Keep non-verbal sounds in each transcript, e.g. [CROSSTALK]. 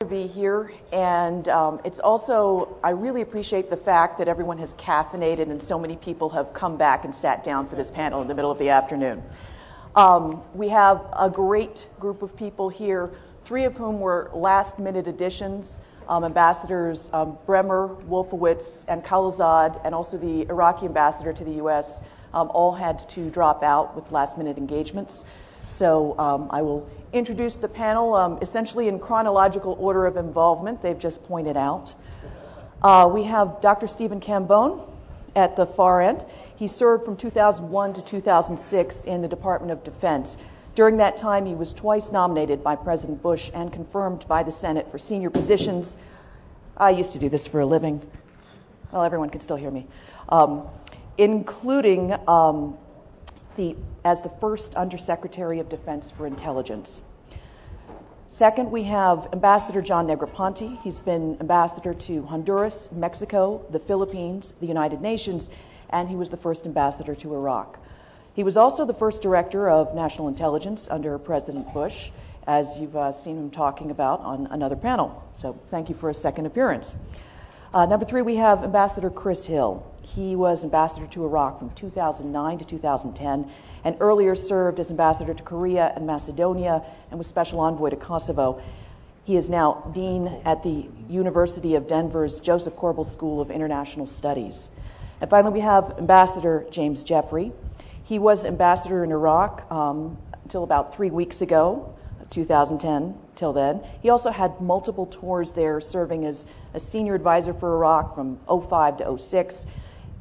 to be here, and um, it's also, I really appreciate the fact that everyone has caffeinated and so many people have come back and sat down for this panel in the middle of the afternoon. Um, we have a great group of people here, three of whom were last minute additions um, Ambassadors um, Bremer, Wolfowitz, and Khalilzad, and also the Iraqi ambassador to the U.S., um, all had to drop out with last minute engagements. So um, I will introduce the panel um, essentially in chronological order of involvement, they've just pointed out. Uh, we have Dr. Stephen Cambone at the far end. He served from 2001 to 2006 in the Department of Defense. During that time, he was twice nominated by President Bush and confirmed by the Senate for senior positions. I used to do this for a living. Well, everyone can still hear me. Um, including um, the, as the first Undersecretary of Defense for Intelligence. Second, we have Ambassador John Negroponte. He's been ambassador to Honduras, Mexico, the Philippines, the United Nations, and he was the first ambassador to Iraq. He was also the first director of national intelligence under President Bush, as you've uh, seen him talking about on another panel. So thank you for a second appearance. Uh, number three, we have Ambassador Chris Hill. He was ambassador to Iraq from 2009 to 2010 and earlier served as ambassador to Korea and Macedonia and was special envoy to Kosovo. He is now dean at the University of Denver's Josef Korbel School of International Studies. And finally, we have Ambassador James Jeffrey. He was ambassador in Iraq um, until about three weeks ago, 2010, till then. He also had multiple tours there, serving as a senior advisor for Iraq from 05 to 06,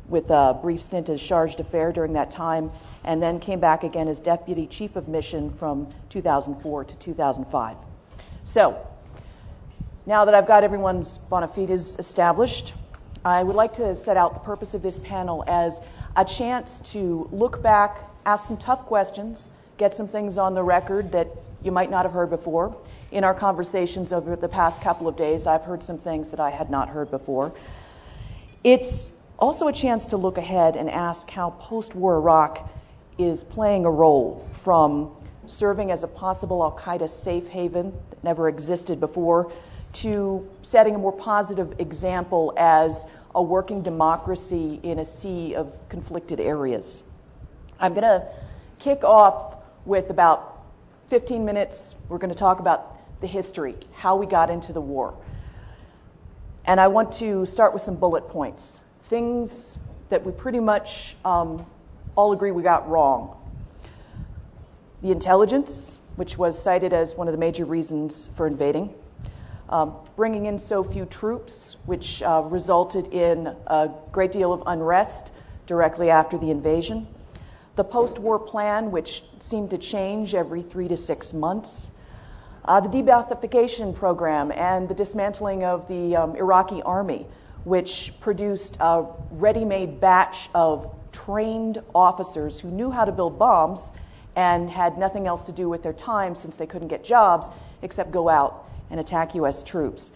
with a brief stint as charge d'affaires during that time, and then came back again as deputy chief of mission from 2004 to 2005. So, now that I've got everyone's bona fides established, I would like to set out the purpose of this panel as a chance to look back, ask some tough questions, get some things on the record that you might not have heard before. In our conversations over the past couple of days, I've heard some things that I had not heard before. It's also a chance to look ahead and ask how post war Iraq is playing a role from serving as a possible Al Qaeda safe haven that never existed before to setting a more positive example as a working democracy in a sea of conflicted areas. I'm going to kick off with about 15 minutes. We're going to talk about the history, how we got into the war. And I want to start with some bullet points things that we pretty much um, all agree we got wrong. The intelligence, which was cited as one of the major reasons for invading um, bringing in so few troops, which uh, resulted in a great deal of unrest directly after the invasion. The post war plan, which seemed to change every three to six months. Uh, the de-Baathification program and the dismantling of the um, Iraqi army, which produced a ready made batch of trained officers who knew how to build bombs and had nothing else to do with their time since they couldn't get jobs except go out and attack U.S. troops.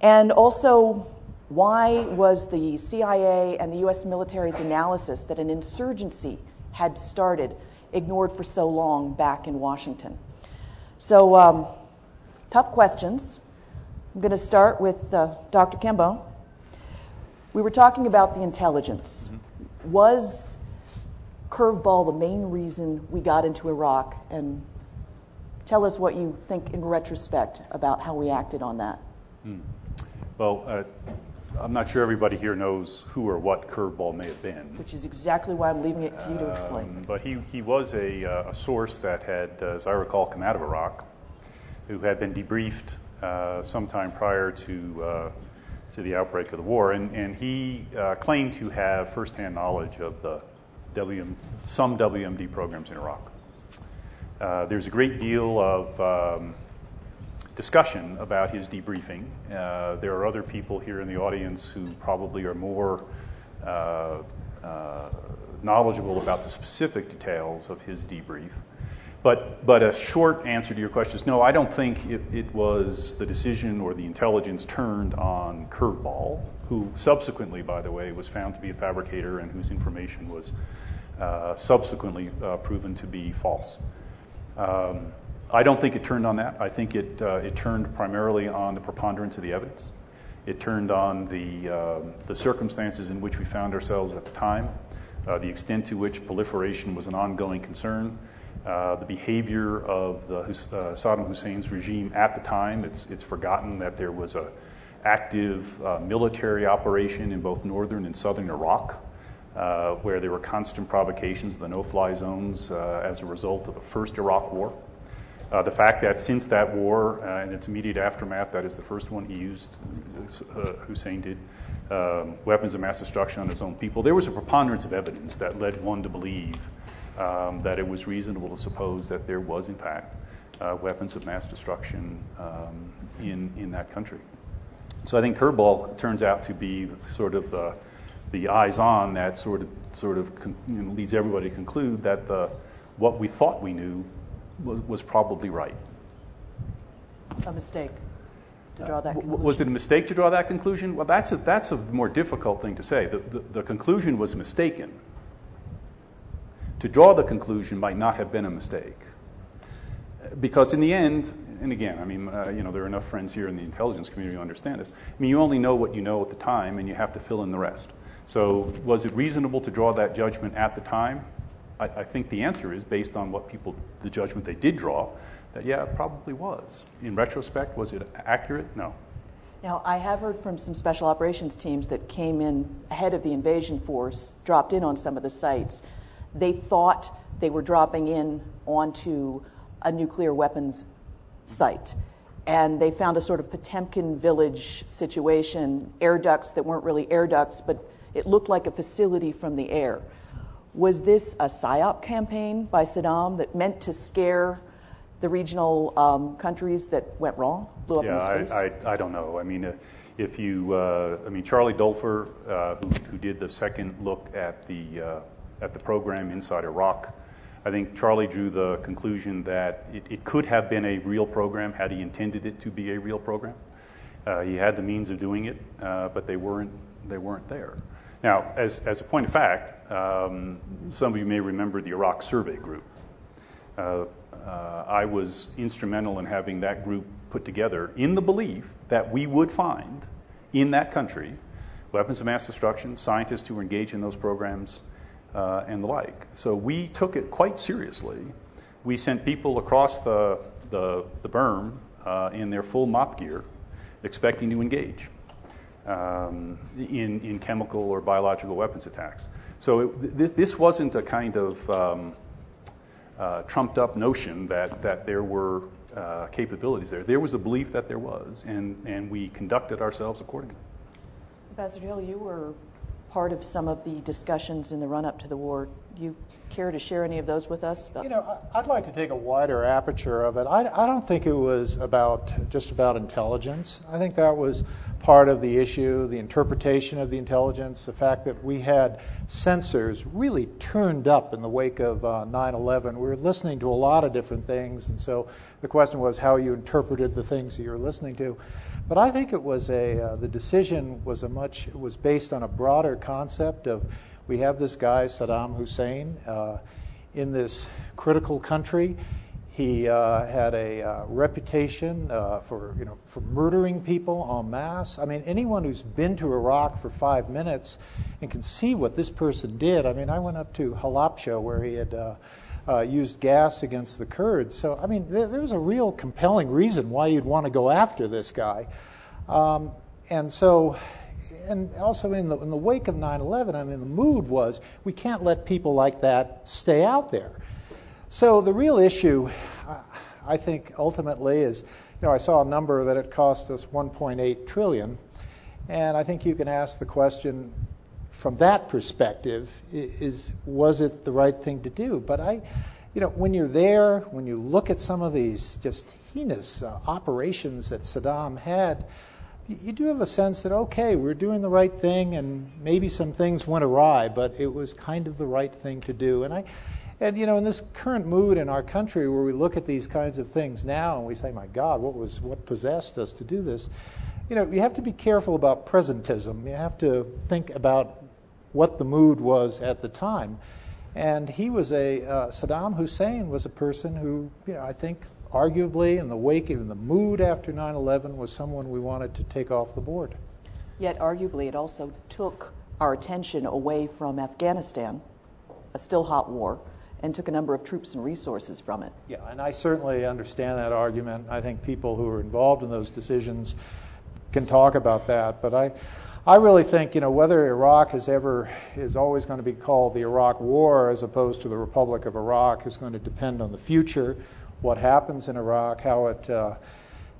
And also, why was the CIA and the U.S. military's analysis that an insurgency had started ignored for so long back in Washington? So, um, tough questions. I'm going to start with uh, Dr. Cambone. We were talking about the intelligence. Mm-hmm. Was curveball the main reason we got into Iraq and Tell us what you think in retrospect about how we acted on that. Hmm. Well, uh, I'm not sure everybody here knows who or what curveball may have been. Which is exactly why I'm leaving it to you to explain. Um, but he, he was a, uh, a source that had, uh, as I recall, come out of Iraq, who had been debriefed uh, sometime prior to, uh, to the outbreak of the war. And, and he uh, claimed to have firsthand knowledge of the WM, some WMD programs in Iraq. Uh, there's a great deal of um, discussion about his debriefing. Uh, there are other people here in the audience who probably are more uh, uh knowledgeable about the specific details of his debrief. But, but a short answer to your question is no, I don't think it, it was the decision or the intelligence turned on Curveball, who subsequently, by the way, was found to be a fabricator and whose information was uh, subsequently uh, proven to be false. Um, I don't think it turned on that. I think it, uh, it turned primarily on the preponderance of the evidence. It turned on the, uh, the circumstances in which we found ourselves at the time, uh, the extent to which proliferation was an ongoing concern, uh, the behavior of the, uh, Saddam Hussein's regime at the time. It's, it's forgotten that there was an active uh, military operation in both northern and southern Iraq. where there were constant provocations, of the no fly zones, as a result of the first Iraq War. Uh, the fact that since that war uh, and its immediate aftermath, that is the first one he used, uh, Hussein did, um, weapons of mass destruction on his own people, there was a preponderance of evidence that led one to believe um, that it was reasonable to suppose that there was, in fact, uh, weapons of mass destruction um, in, in that country. So I think Curveball turns out to be sort of the, the eyes on that sort of, sort of con- you know, leads everybody to conclude that the, what we thought we knew was, was probably right. A mistake to draw that conclusion. Was it a mistake to draw that conclusion? Well, that's a, that's a more difficult thing to say. The, the, the conclusion was mistaken. To draw the conclusion might not have been a mistake. Because in the end, and again, I mean, uh, you know, there are enough friends here in the intelligence community who understand this. I mean, you only know what you know at the time, and you have to fill in the rest. So, was it reasonable to draw that judgment at the time? I, I think the answer is based on what people, the judgment they did draw, that yeah, it probably was. In retrospect, was it accurate? No. Now, I have heard from some special operations teams that came in ahead of the invasion force, dropped in on some of the sites. They thought they were dropping in onto a nuclear weapons site. And they found a sort of Potemkin village situation, air ducts that weren't really air ducts, but it looked like a facility from the air. Was this a PSYOP campaign by Saddam that meant to scare the regional um, countries that went wrong, blew up yeah, in space? I, I, I don't know. I mean, uh, if you, uh, I mean, Charlie Duelfer, uh, who, who, did the second look at the, uh, at the program inside Iraq, I think Charlie drew the conclusion that it, it, could have been a real program had he intended it to be a real program. Uh, he had the means of doing it, uh, but they weren't, they weren't there. Now, as, as a point of fact, um, some of you may remember the Iraq Survey Group. Uh, uh, I was instrumental in having that group put together in the belief that we would find in that country weapons of mass destruction, scientists who were engaged in those programs, uh, and the like. So we took it quite seriously. We sent people across the, the, the berm uh, in their full MOPP gear, expecting to engage um, in, in chemical or biological weapons attacks. So it, this, this wasn't a kind of um, uh, trumped up notion that, that there were uh, capabilities there. There was a belief that there was, and, and we conducted ourselves accordingly. Ambassador Hill, you were part of some of the discussions in the run up to the war. Do you care to share any of those with us? You know, I'd like to take a wider aperture of it. I, I don't think it was about just about intelligence. I think that was part of the issue, the interpretation of the intelligence, the fact that we had sensors really turned up in the wake of uh, 9 11. We were listening to a lot of different things, and so the question was how you interpreted the things that you were listening to. But I think it was a, uh, the decision was a much, was based on a broader concept of we have this guy, Saddam Hussein, uh, in this critical country. He uh, had a uh, reputation uh, for, you know, for murdering people en masse. I mean, anyone who's been to Iraq for five minutes and can see what this person did. I mean, I went up to Halabja where he had uh, used gas against the Kurds. So, I mean, there, there, was a real compelling reason why you'd want to go after this guy. Um, and so, and also in the, in the wake of 9 11, I mean, the mood was we can't let people like that stay out there. So the real issue, I think, ultimately is, you know, I saw a number that it cost us 1.8 trillion, and I think you can ask the question from that perspective: is was it the right thing to do? But I, you know, when you're there, when you look at some of these just heinous uh, operations that Saddam had, you do have a sense that okay, we're doing the right thing, and maybe some things went awry, but it was kind of the right thing to do. And I, and you know, in this current mood in our country where we look at these kinds of things now and we say, "My God, what was what possessed us to do this?" You know, you have to be careful about presentism. You have to think about what the mood was at the time. And he was a uh, Saddam Hussein was a person who, you know, I think arguably, in the wake, in the mood after 9 11, was someone we wanted to take off the board. Yet, arguably, it also took our attention away from Afghanistan, a still hot war, and took a number of troops and resources from it. Yeah, and I certainly understand that argument. I think people who are involved in those decisions can talk about that, but I, I really think you know whether Iraq is ever is always going to be called the Iraq War as opposed to the Republic of Iraq is going to depend on the future, what happens in Iraq, how it. Uh,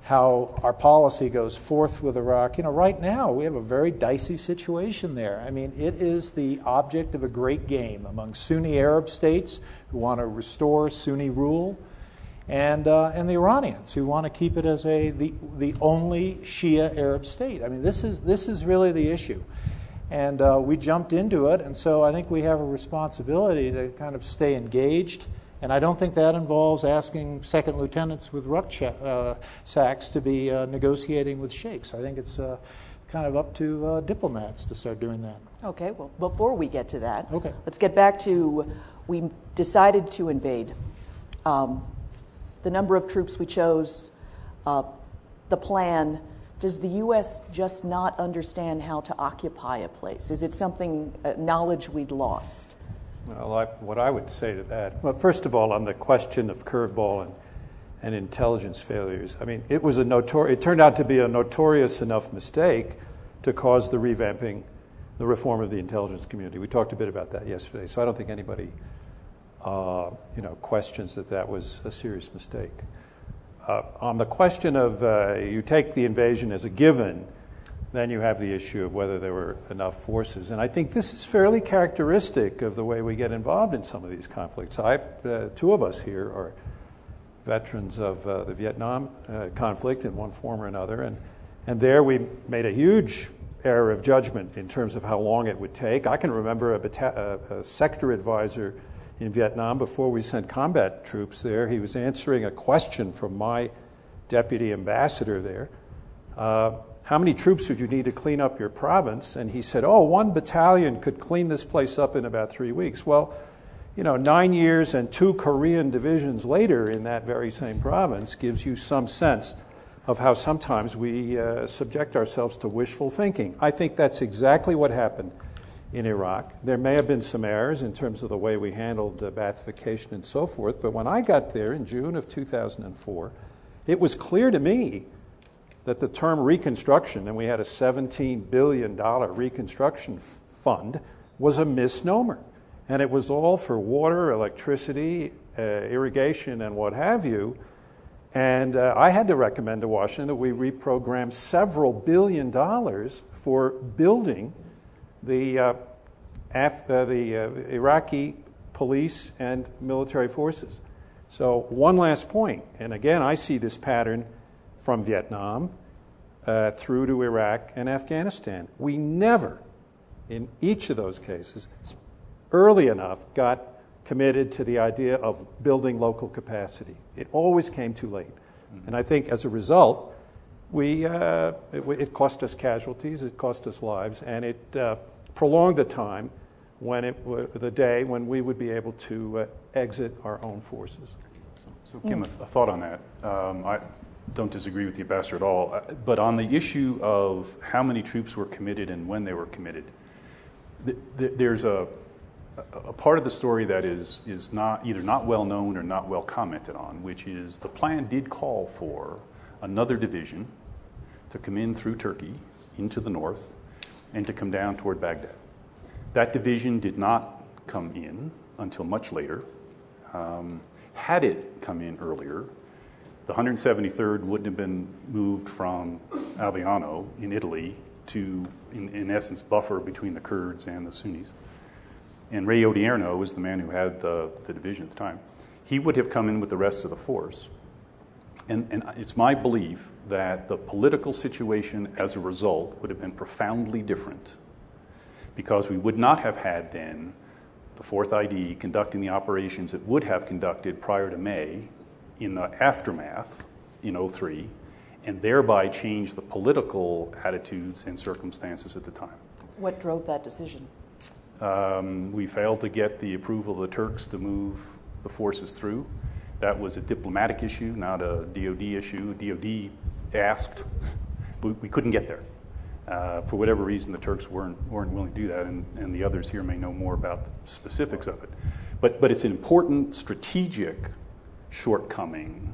how our policy goes forth with Iraq. You know, right now we have a very dicey situation there. I mean, it is the object of a great game among Sunni Arab states who want to restore Sunni rule, and uh, and the Iranians who want to keep it as a the the only Shia Arab state. I mean, this is this is really the issue, and uh, we jumped into it, and so I think we have a responsibility to kind of stay engaged and I don't think that involves asking second lieutenants with rucksacks uh, to be uh, negotiating with sheikhs. I think it's uh, kind of up to uh, diplomats to start doing that. Okay, well, before we get to that, okay. let's get back to we decided to invade. Um, the number of troops we chose, uh, the plan. Does the U.S. just not understand how to occupy a place? Is it something, uh, knowledge we'd lost? Well, I, what I would say to that, well, first of all, on the question of curveball and, and intelligence failures, I mean, it was a notor- it turned out to be a notorious enough mistake to cause the revamping, the reform of the intelligence community. We talked a bit about that yesterday, so I don't think anybody, uh, you know, questions that that was a serious mistake. Uh, on the question of uh, you take the invasion as a given, then you have the issue of whether there were enough forces. And I think this is fairly characteristic of the way we get involved in some of these conflicts. I, uh, two of us here are veterans of uh, the Vietnam uh, conflict in one form or another, and, and there we made a huge error of judgment in terms of how long it would take. I can remember a, bata- a sector advisor in Vietnam before we sent combat troops there. He was answering a question from my deputy ambassador there. Uh, how many troops would you need to clean up your province? And he said, Oh, one battalion could clean this place up in about three weeks. Well, you know, nine years and two Korean divisions later in that very same province gives you some sense of how sometimes we uh, subject ourselves to wishful thinking. I think that's exactly what happened in Iraq. There may have been some errors in terms of the way we handled uh, Baathification and so forth, but when I got there in June of 2004, it was clear to me that the term reconstruction, and we had a $17 billion reconstruction fund, was a misnomer. And it was all for water, electricity, uh, irrigation, and what have you. And uh, I had to recommend to Washington that we reprogram several billion dollars for building the, uh, Af- uh, the uh, Iraqi police and military forces. So, one last point, and again, I see this pattern from Vietnam uh, through to Iraq and Afghanistan. We never, in each of those cases, early enough got committed to the idea of building local capacity. It always came too late. Mm-hmm. And I think as a result, we, uh, it, it, cost us casualties, it cost us lives, and it uh, prolonged the time when it, the day when we would be able to uh, exit our own forces. So, so Kim, mm. a, a, thought on that. Um, I, don't disagree with the ambassador at all. Uh, but on the issue of how many troops were committed and when they were committed, th- th- there's a, a part of the story that is, is not either not well known or not well commented on, which is the plan did call for another division to come in through Turkey into the north and to come down toward Baghdad. That division did not come in until much later. Um, had it come in earlier, the 173rd wouldn't have been moved from Aviano in Italy to, in, in essence, buffer between the Kurds and the Sunnis. And Ray Odierno was the man who had the, the division at the time. He would have come in with the rest of the force. And, and it's my belief that the political situation as a result would have been profoundly different because we would not have had then the 4th ID conducting the operations it would have conducted prior to May in the aftermath in 03 and thereby change the political attitudes and circumstances at the time. What drove that decision? Um, we failed to get the approval of the Turks to move the forces through. That was a diplomatic issue, not a DoD issue. DoD asked, we, we couldn't get there. Uh, for whatever reason, the Turks weren't, weren't willing to do that, and, and the others here may know more about the specifics of it. But, but it's an important strategic shortcoming,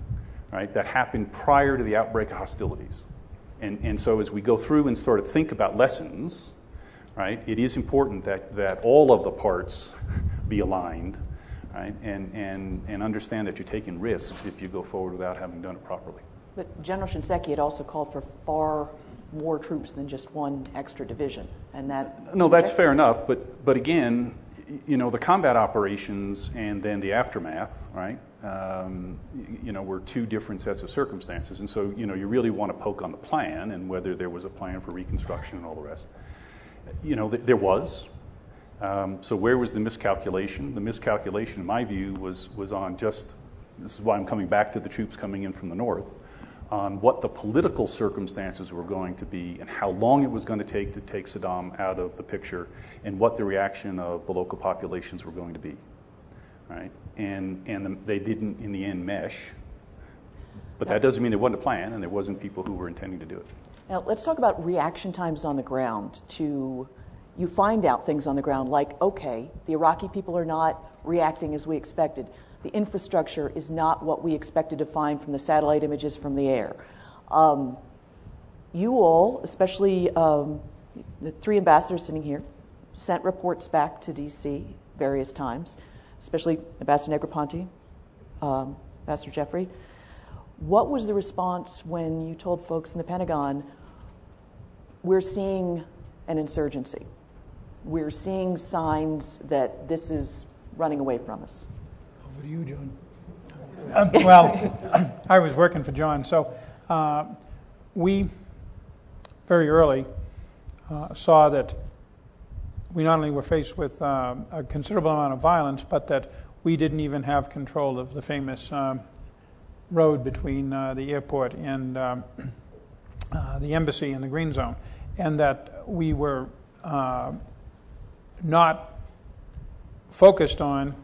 right, that happened prior to the outbreak of hostilities. And, and so as we go through and sort of think about lessons, right, it is important that, that all of the parts be aligned, right, and, and, and understand that you're taking risks if you go forward without having done it properly. But General Shinseki had also called for far more troops than just one extra division, and that. No, that's fair enough. But but again, you know, the combat operations and then the aftermath, right? Um, you know, were two different sets of circumstances, and so you know, you really want to poke on the plan and whether there was a plan for reconstruction and all the rest. You know, th- there was. Um, so where was the miscalculation? The miscalculation, in my view, was was on just. This is why I'm coming back to the troops coming in from the north on what the political circumstances were going to be and how long it was going to take to take Saddam out of the picture and what the reaction of the local populations were going to be. Right? And, and the, they didn't, in the end, mesh. But that doesn't mean there wasn't a plan and there wasn't people who were intending to do it. Now, let's talk about reaction times on the ground to you find out things on the ground like, okay, the Iraqi people are not reacting as we expected the infrastructure is not what we expected to find from the satellite images from the air. Um, you all, especially um, the three ambassadors sitting here, sent reports back to DC various times, especially Ambassador Negroponte, um, Ambassador Jeffrey. What was the response when you told folks in the Pentagon, we're seeing an insurgency? We're seeing signs that this is running away from us? To you, John. Uh, well, [COUGHS] I was working for John, so uh, we very early uh, saw that we not only were faced with uh, a considerable amount of violence, but that we didn't even have control of the famous um, road between uh, the airport and um, uh, the embassy in the green zone, and that we were not focused on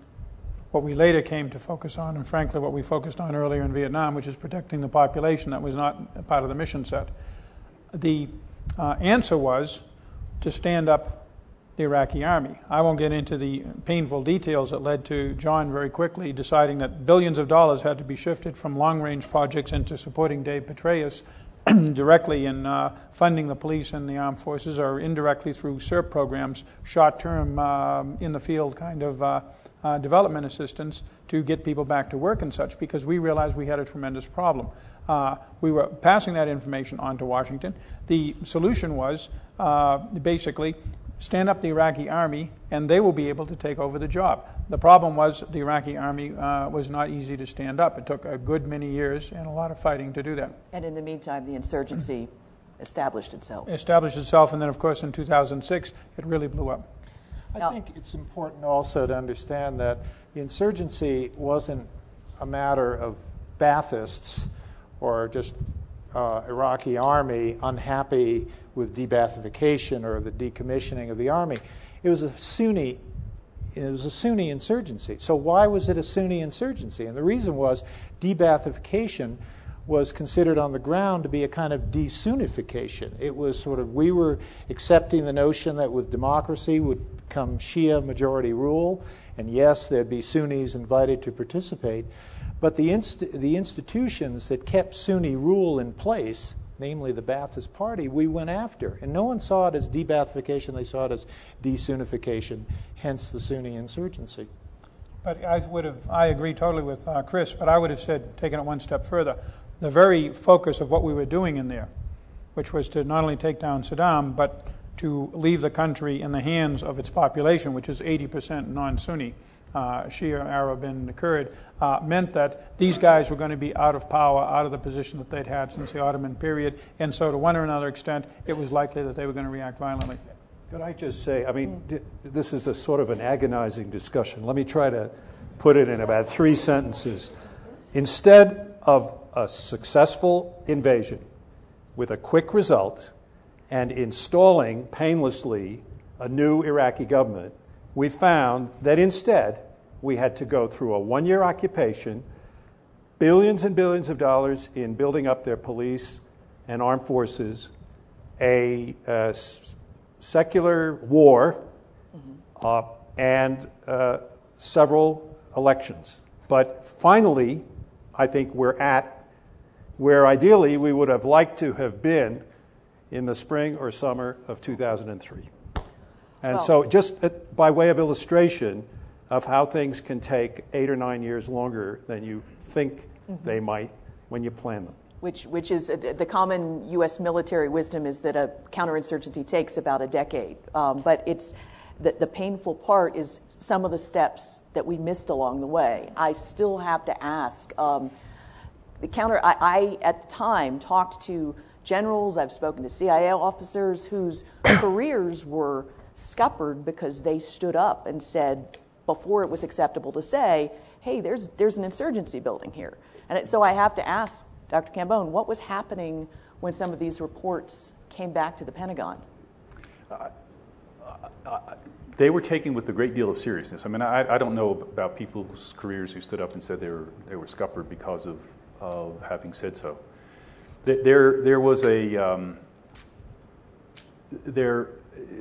what we later came to focus on, and frankly, what we focused on earlier in Vietnam, which is protecting the population that was not part of the mission set. The uh, answer was to stand up the Iraqi army. I won't get into the painful details that led to John very quickly deciding that billions of dollars had to be shifted from long range projects into supporting Dave Petraeus [CLEARS THROAT] directly in uh, funding the police and the armed forces or indirectly through CERP programs, short term, um, in the field kind of. Uh, uh, development assistance to get people back to work and such because we realized we had a tremendous problem. Uh, we were passing that information on to Washington. The solution was uh, basically stand up the Iraqi army and they will be able to take over the job. The problem was the Iraqi army uh, was not easy to stand up. It took a good many years and a lot of fighting to do that. And in the meantime, the insurgency established itself. Established itself, and then, of course, in 2006, it really blew up. I think it's important also to understand that the insurgency wasn't a matter of Baathists or just uh, Iraqi army unhappy with de-Baathification or the decommissioning of the army. It was a Sunni. It was a Sunni insurgency. So why was it a Sunni insurgency? And the reason was de-Baathification was considered on the ground to be a kind of desunification. It was sort of, we were accepting the notion that with democracy would come Shia majority rule, and yes, there'd be Sunnis invited to participate. But the, inst- the institutions that kept Sunni rule in place, namely the Ba'athist Party, we went after. And no one saw it as de-Baathification, they saw it as desunification, hence the Sunni insurgency. But I would have, I agree totally with uh, Chris, but I would have said, taking it one step further, the very focus of what we were doing in there, which was to not only take down Saddam, but to leave the country in the hands of its population, which is 80% non Sunni, uh, Shia, Arab, and Kurd, uh, meant that these guys were going to be out of power, out of the position that they'd had since the Ottoman period. And so, to one or another extent, it was likely that they were going to react violently. Could I just say, I mean, mm. this is a sort of an agonizing discussion. Let me try to put it in about three sentences. Instead of a successful invasion with a quick result and installing painlessly a new Iraqi government, we found that instead we had to go through a one year occupation, billions and billions of dollars in building up their police and armed forces, a uh, secular war, uh, and uh, several elections. But finally, I think we're at where ideally we would have liked to have been in the spring or summer of 2003. And Well- so, just uh, by way of illustration of how things can take eight or nine years longer than you think they might when you plan them. Which, which is uh, the common U.S. military wisdom is that a counterinsurgency takes about a decade. Um, but it's the, the painful part is some of the steps that we missed along the way. I still have to ask. Um, the counter, I, I at the time talked to generals. I've spoken to CIA officers whose [COUGHS] careers were scuppered because they stood up and said before it was acceptable to say, "Hey, there's there's an insurgency building here." And it, so I have to ask Dr. Cambone, what was happening when some of these reports came back to the Pentagon? Uh, uh, uh, they were taken with a great deal of seriousness. I mean, I, I don't know about people's careers who stood up and said they were, they were scuppered because of, of having said so. There, there was a, um, there,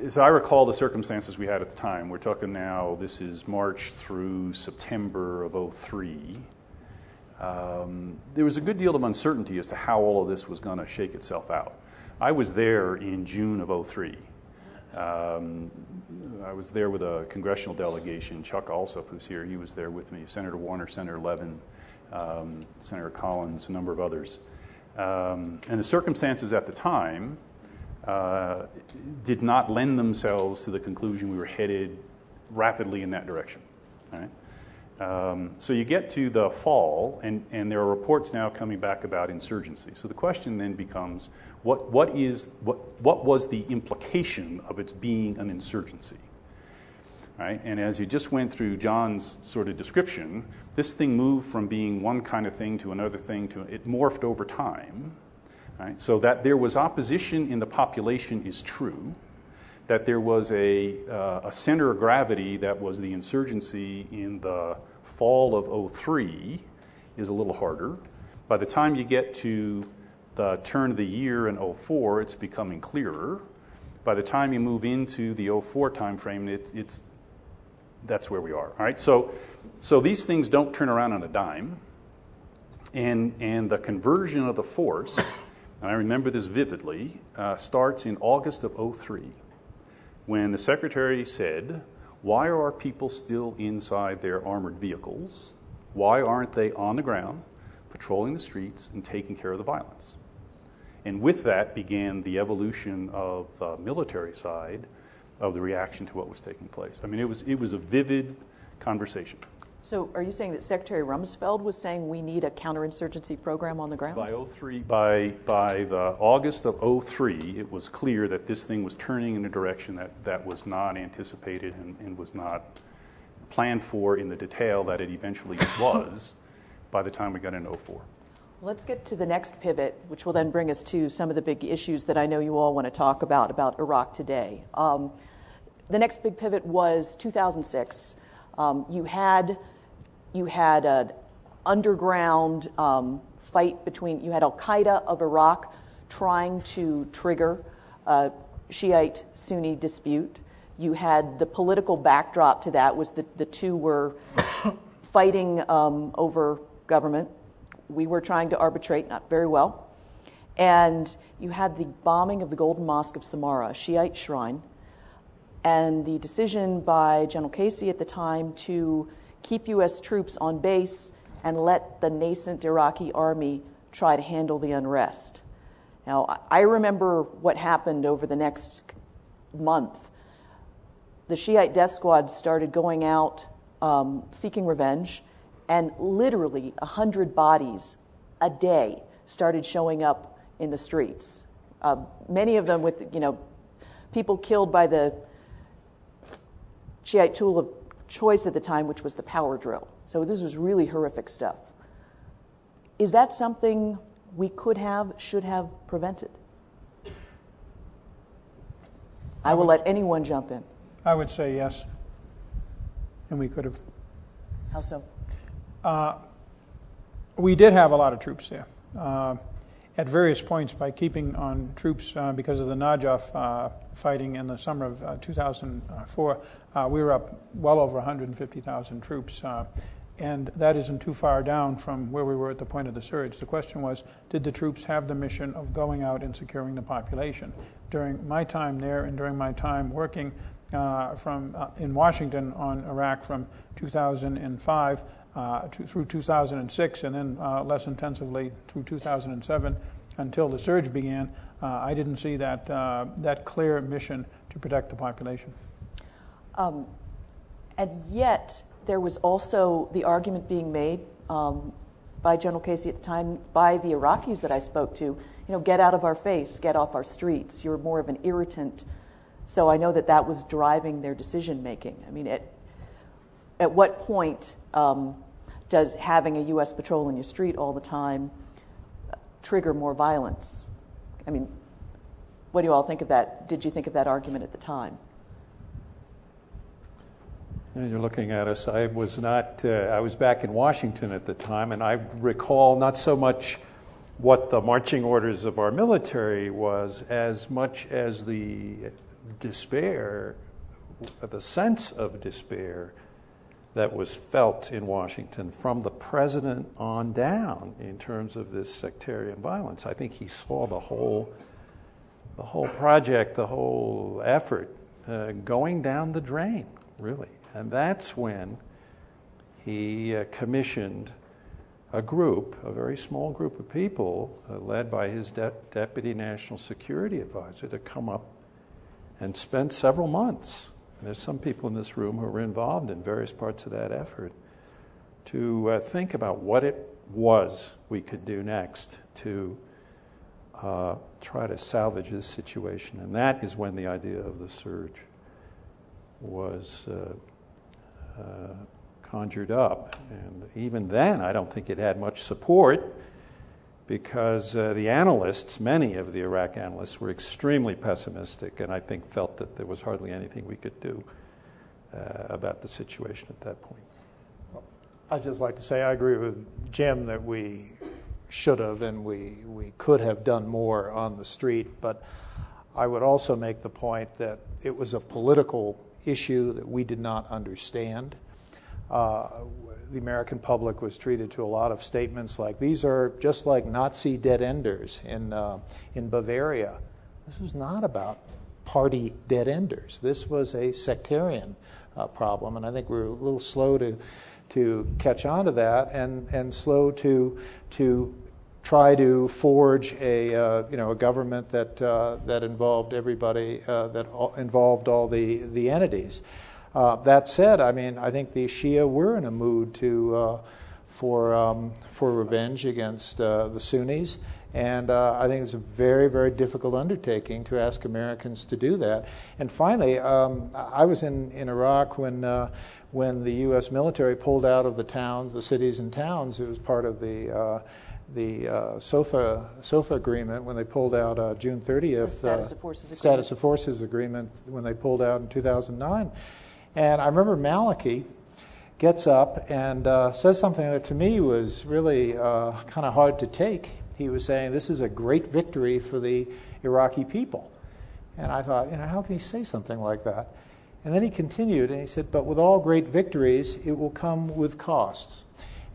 as I recall the circumstances we had at the time, we're talking now, this is March through September of '03. Um, there was a good deal of uncertainty as to how all of this was going to shake itself out. I was there in June of '03. Um, I was there with a congressional delegation. Chuck Alsop, who's here, he was there with me. Senator Warner, Senator Levin, um, Senator Collins, a number of others. Um, and the circumstances at the time uh, did not lend themselves to the conclusion we were headed rapidly in that direction. Right? Um, so you get to the fall, and, and there are reports now coming back about insurgency. So the question then becomes what, what, is, what, what was the implication of its being an insurgency? Right? And as you just went through John's sort of description, this thing moved from being one kind of thing to another thing to it morphed over time. Right? So that there was opposition in the population is true. That there was a, uh, a center of gravity that was the insurgency in the fall of 03 is a little harder. By the time you get to the turn of the year in 04, it's becoming clearer. By the time you move into the 04 timeframe, it, it's that's where we are. All right. So, so these things don't turn around on a dime, and and the conversion of the force, and I remember this vividly, uh, starts in August of 03, when the secretary said, "Why are our people still inside their armored vehicles? Why aren't they on the ground, patrolling the streets and taking care of the violence?" And with that began the evolution of the military side of the reaction to what was taking place. I mean, it was, it was a vivid conversation. So, are you saying that Secretary Rumsfeld was saying we need a counterinsurgency program on the ground? By 03, by, by the August of 03, it was clear that this thing was turning in a direction that, that was not anticipated and, and was not planned for in the detail that it eventually [COUGHS] was by the time we got into 04. Let's get to the next pivot, which will then bring us to some of the big issues that I know you all want to talk about about Iraq today. Um, the next big pivot was 2006. Um, you had you had an underground um, fight between you had Al Qaeda of Iraq trying to trigger a Shiite Sunni dispute. You had the political backdrop to that was that the two were [COUGHS] fighting um, over government. We were trying to arbitrate, not very well. And you had the bombing of the Golden Mosque of Samarra, a Shiite shrine, and the decision by General Casey at the time to keep U.S. troops on base and let the nascent Iraqi army try to handle the unrest. Now, I- remember what happened over the next month. The Shiite death squad started going out um, seeking revenge, and literally 100 bodies a day started showing up in the streets. Uh, many of them with, you know, people killed by the Shiite tool of choice at the time, which was the power drill. So this was really horrific stuff. Is that something we could have, should have prevented? I will let anyone jump in. I would say yes. And we could have. How so? we did have a lot of troops there. Uh, at various points, by keeping on troops uh, because of the Najaf uh, fighting in the summer of uh, 2004, uh, we were up well over 150,000 troops. Uh, and that isn't too far down from where we were at the point of the surge. The question was did the troops have the mission of going out and securing the population? During my time there and during my time working uh, from, uh, in Washington on Iraq from 2005 uh, to, through 2006 and then uh, less intensively through 2007 until the surge began, uh, I didn't see that, that clear mission to protect the population. Um, and yet, there was also the argument being made um, by General Casey at the time, by the Iraqis that I spoke to, you know, get out of our face, get off our streets. You're more of an irritant. So I know that that was driving their decision making. I mean, at, at what point um, does having a U.S. patrol in your street all the time trigger more violence? I mean, what do you all think of that? Did you think of that argument at the time? You're looking at us. I was not. Uh, I was back in Washington at the time, and I recall not so much what the marching orders of our military was, as much as the despair, the sense of despair that was felt in Washington from the president on down in terms of this sectarian violence. I think he saw the whole, the whole project, the whole effort uh, going down the drain, really. And that's when he uh, commissioned a group, a very small group of people, uh, led by his de- deputy national security advisor, to come up and spent several months. And there's some people in this room who were involved in various parts of that effort to uh, think about what it was we could do next to uh, try to salvage this situation. And that is when the idea of the surge was uh, uh, conjured up. And even then, I don't think it had much support because uh, the analysts, many of the Iraq analysts, were extremely pessimistic and I think felt that there was hardly anything we could do uh, about the situation at that point. I'd just like to say I agree with Jim that we should have and we, we could have done more on the street, but I would also make the point that it was a political issue that we did not understand. Uh, the American public was treated to a lot of statements like these are just like Nazi dead enders in, uh, in Bavaria. This was not about party dead enders. This was a sectarian uh, problem, and I think we are a little slow to, to catch on to that and, and slow to, to try to forge a uh, you know a government that uh, that involved everybody uh, that all, involved all the the entities. Uh, that said, I mean I think the Shia were in a mood to uh, for um, for revenge against uh, the Sunnis. And I think it's a very, very difficult undertaking to ask Americans to do that. And finally, um, I was in, in Iraq when, when the U.S. military pulled out of the towns, the cities and towns. It was part of the the uh, SOFA SOFA agreement when they pulled out uh, June 30th. The status of forces agreement. Status of forces agreement when they pulled out in 2009, and I remember Maliki gets up and uh, says something that to me was really uh, kind of hard to take. He was saying, "This is a great victory for the Iraqi people," and I thought, you know, how can he say something like that? And then he continued and he said, "But with all great victories, it will come with costs."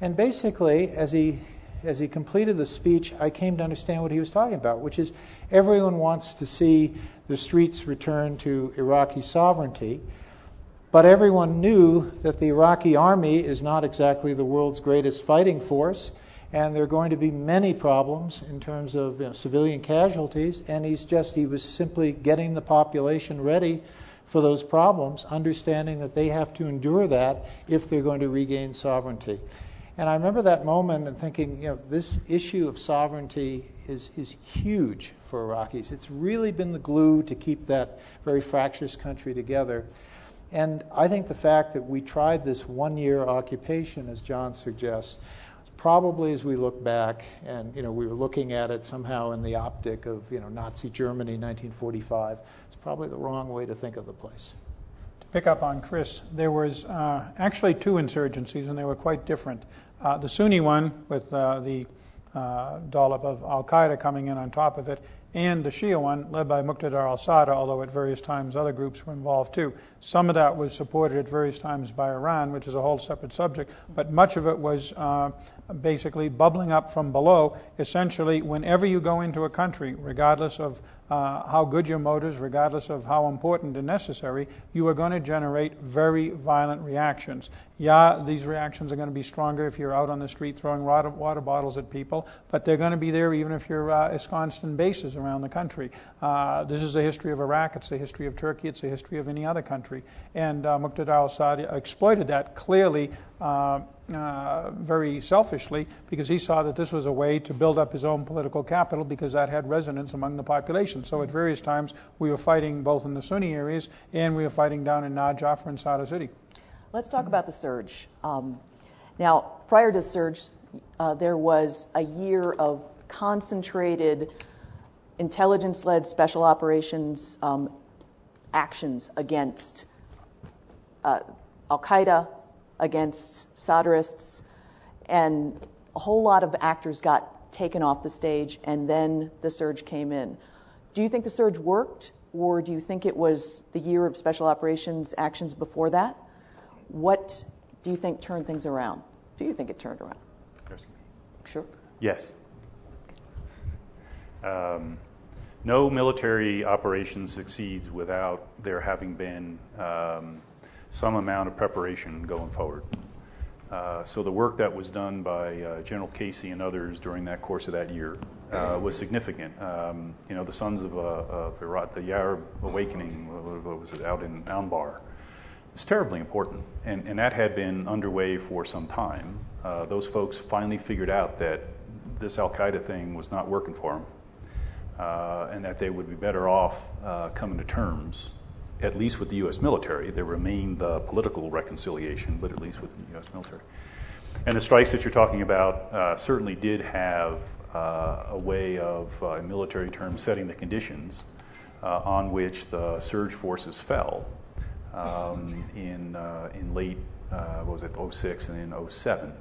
And basically, as he as he completed the speech, I came to understand what he was talking about, which is everyone wants to see the streets return to Iraqi sovereignty, but everyone knew that the Iraqi army is not exactly the world's greatest fighting force, and there are going to be many problems in terms of you know, civilian casualties, and he's just, he was simply getting the population ready for those problems, understanding that they have to endure that if they're going to regain sovereignty. And I remember that moment and thinking, you know, this issue of sovereignty is, is huge for Iraqis. It's really been the glue to keep that very fractious country together. And I think the fact that we tried this one year occupation, as John suggests, probably as we look back and you know we were looking at it somehow in the optic of you know Nazi Germany 1945 it's probably the wrong way to think of the place. To pick up on Chris there was uh, actually two insurgencies and they were quite different. Uh, the Sunni one, with uh, the uh, dollop of Al Qaeda coming in on top of it, and the Shia one, led by Muqtada al Sadr, although at various times other groups were involved too. Some of that was supported at various times by Iran, which is a whole separate subject, but much of it was uh, basically bubbling up from below. Essentially, whenever you go into a country, regardless of uh, how good your motives, regardless of how important and necessary, you are going to generate very violent reactions. Yeah, these reactions are going to be stronger if you're out on the street throwing water, bottles at people, but they're going to be there even if you're uh, ensconced in bases around the country. Uh, this is the history of Iraq, it's the history of Turkey, it's the history of any other country. And uh, Muqtada al Sadr exploited that clearly. Uh, uh, very selfishly because he saw that this was a way to build up his own political capital because that had resonance among the population. So at various times we were fighting both in the Sunni areas and we were fighting down in Najaf and Sadr City. Let's talk about the surge. Um, now, prior to the surge, uh, there was a year of concentrated intelligence led special operations um, actions against uh, Al Qaeda, against Sadrists, and a whole lot of actors got taken off the stage, and then the surge came in. Do you think the surge worked, or do you think it was the year of special operations actions before that? What do you think turned things around? Do you think it turned around? Sure. Yes. Um, no military operation succeeds without there having been um, some amount of preparation going forward. Uh, so the work that was done by uh, General Casey and others during that course of that year uh, was significant. Um, you know, the Sons of, uh, of Herat, the Arab Awakening, what was it, out in Anbar, it's terribly important, and, and that had been underway for some time. Uh, those folks finally figured out that this Al Qaeda thing was not working for them, uh, and that they would be better off coming to terms at least with the U.S. military. There remained the political reconciliation, but at least with the U.S. military. And the strikes that you're talking about uh, certainly did have uh, a way of, uh, in military terms, setting the conditions uh, on which the surge forces fell um, in, uh, in late, uh, what was it, 06 and in 07.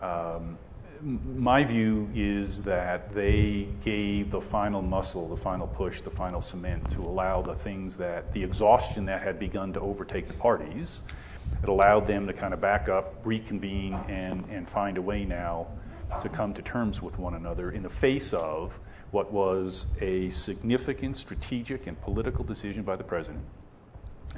Um, my view is that they gave the final muscle, the final push, the final cement to allow the things that the exhaustion that had begun to overtake the parties. It allowed them to kind of back up, reconvene, and, and find a way now to come to terms with one another in the face of what was a significant strategic and political decision by the president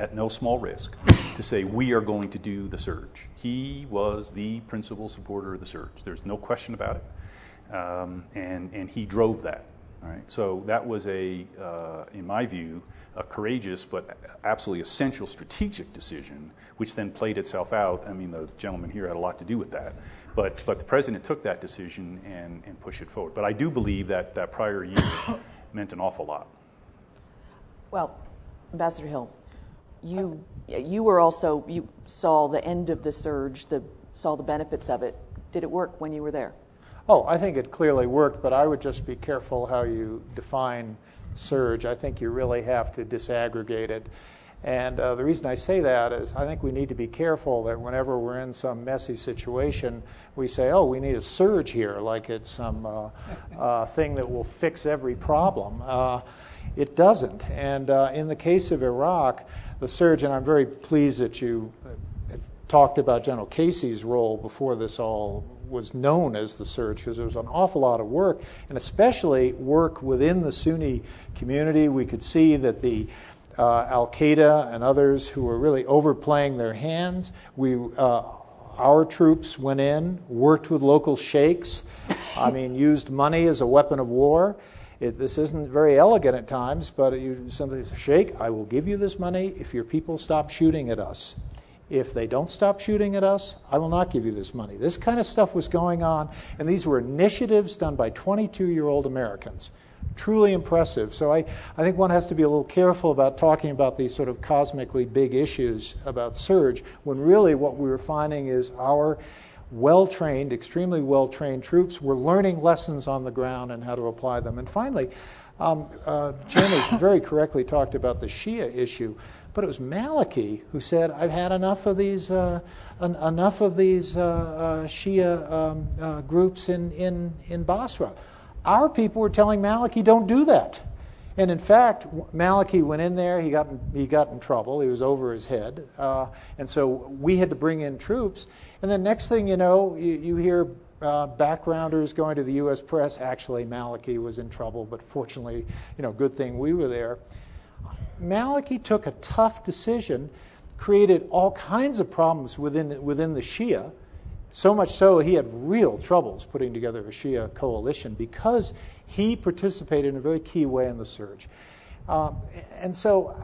at no small risk to say, we are going to do the surge. He was the principal supporter of the surge. There's no question about it. Um, and, and he drove that. Right? So that was a, uh, in my view, a courageous but absolutely essential strategic decision, which then played itself out. I mean, the gentleman here had a lot to do with that. But, but the president took that decision and, and pushed it forward. But I do believe that that prior year [COUGHS] meant an awful lot. Well, Ambassador Hill, you you were also you saw the end of the surge, the saw the benefits of it. Did it work when you were there? Oh, I think it clearly worked, but I would just be careful how you define surge. I think you really have to disaggregate it. And uh, the reason I say that is I think we need to be careful that whenever we're in some messy situation, we say, oh, we need a surge here, like it's some uh, uh, thing that will fix every problem. Uh, it doesn't. And uh, in the case of Iraq, the surge, and I'm very pleased that you talked about General Casey's role before this all was known as the surge because there was an awful lot of work, and especially work within the Sunni community. We could see that the uh, Al Qaeda and others who were really overplaying their hands. We, uh, our troops went in, worked with local sheikhs. I mean, used money as a weapon of war. It, this isn't very elegant at times, but you simply say, Sheikh, I will give you this money if your people stop shooting at us. If they don't stop shooting at us, I will not give you this money. This kind of stuff was going on, and these were initiatives done by 22 year old Americans. Truly impressive. So I, I think one has to be a little careful about talking about these sort of cosmically big issues about surge, when really what we were finding is our well trained, extremely well trained troops were learning lessons on the ground and how to apply them. And finally, um, uh, Jim has [LAUGHS] very correctly talked about the Shia issue. But it was Maliki who said, "I've had enough of these, uh, en- enough of these uh, uh, Shia um, uh, groups in, in, in Basra." Our people were telling Maliki, "Don't do that." And in fact, Maliki went in there. He got in, he got in trouble. He was over his head, uh, and so we had to bring in troops. And then next thing you know, you, you hear uh, backgrounders going to the U.S. press. Actually, Maliki was in trouble, but fortunately, you know, good thing we were there. Maliki took a tough decision, created all kinds of problems within within the Shia. So much so, he had real troubles putting together a Shia coalition because he participated in a very key way in the surge. Um, and so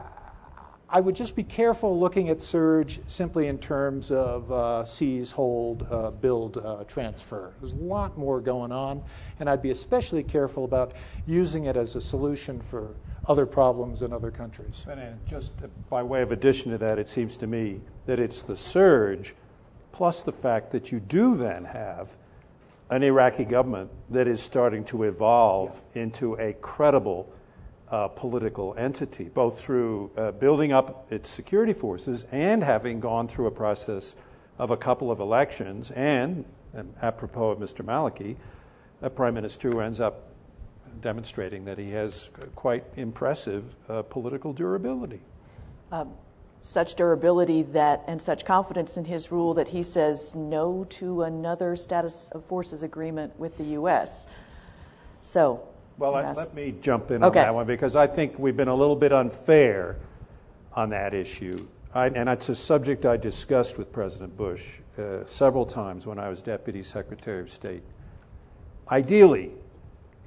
I would just be careful looking at surge simply in terms of uh, seize, hold, uh, build, uh, transfer. There's a lot more going on, and I'd be especially careful about using it as a solution for other problems in other countries. And just by way of addition to that, it seems to me that it's the surge plus the fact that you do then have an Iraqi government that is starting to evolve yeah. into a credible uh, political entity, both through uh, building up its security forces and having gone through a process of a couple of elections, and, and apropos of Mr. Maliki, a prime minister who ends up demonstrating that he has quite impressive uh, political durability. Um, such durability that and such confidence in his rule that he says no to another status of forces agreement with the U.S. So, well, I, let me jump in okay. on that one because I think we've been a little bit unfair on that issue. I, and it's a subject I discussed with President Bush uh, several times when I was Deputy Secretary of State. Ideally,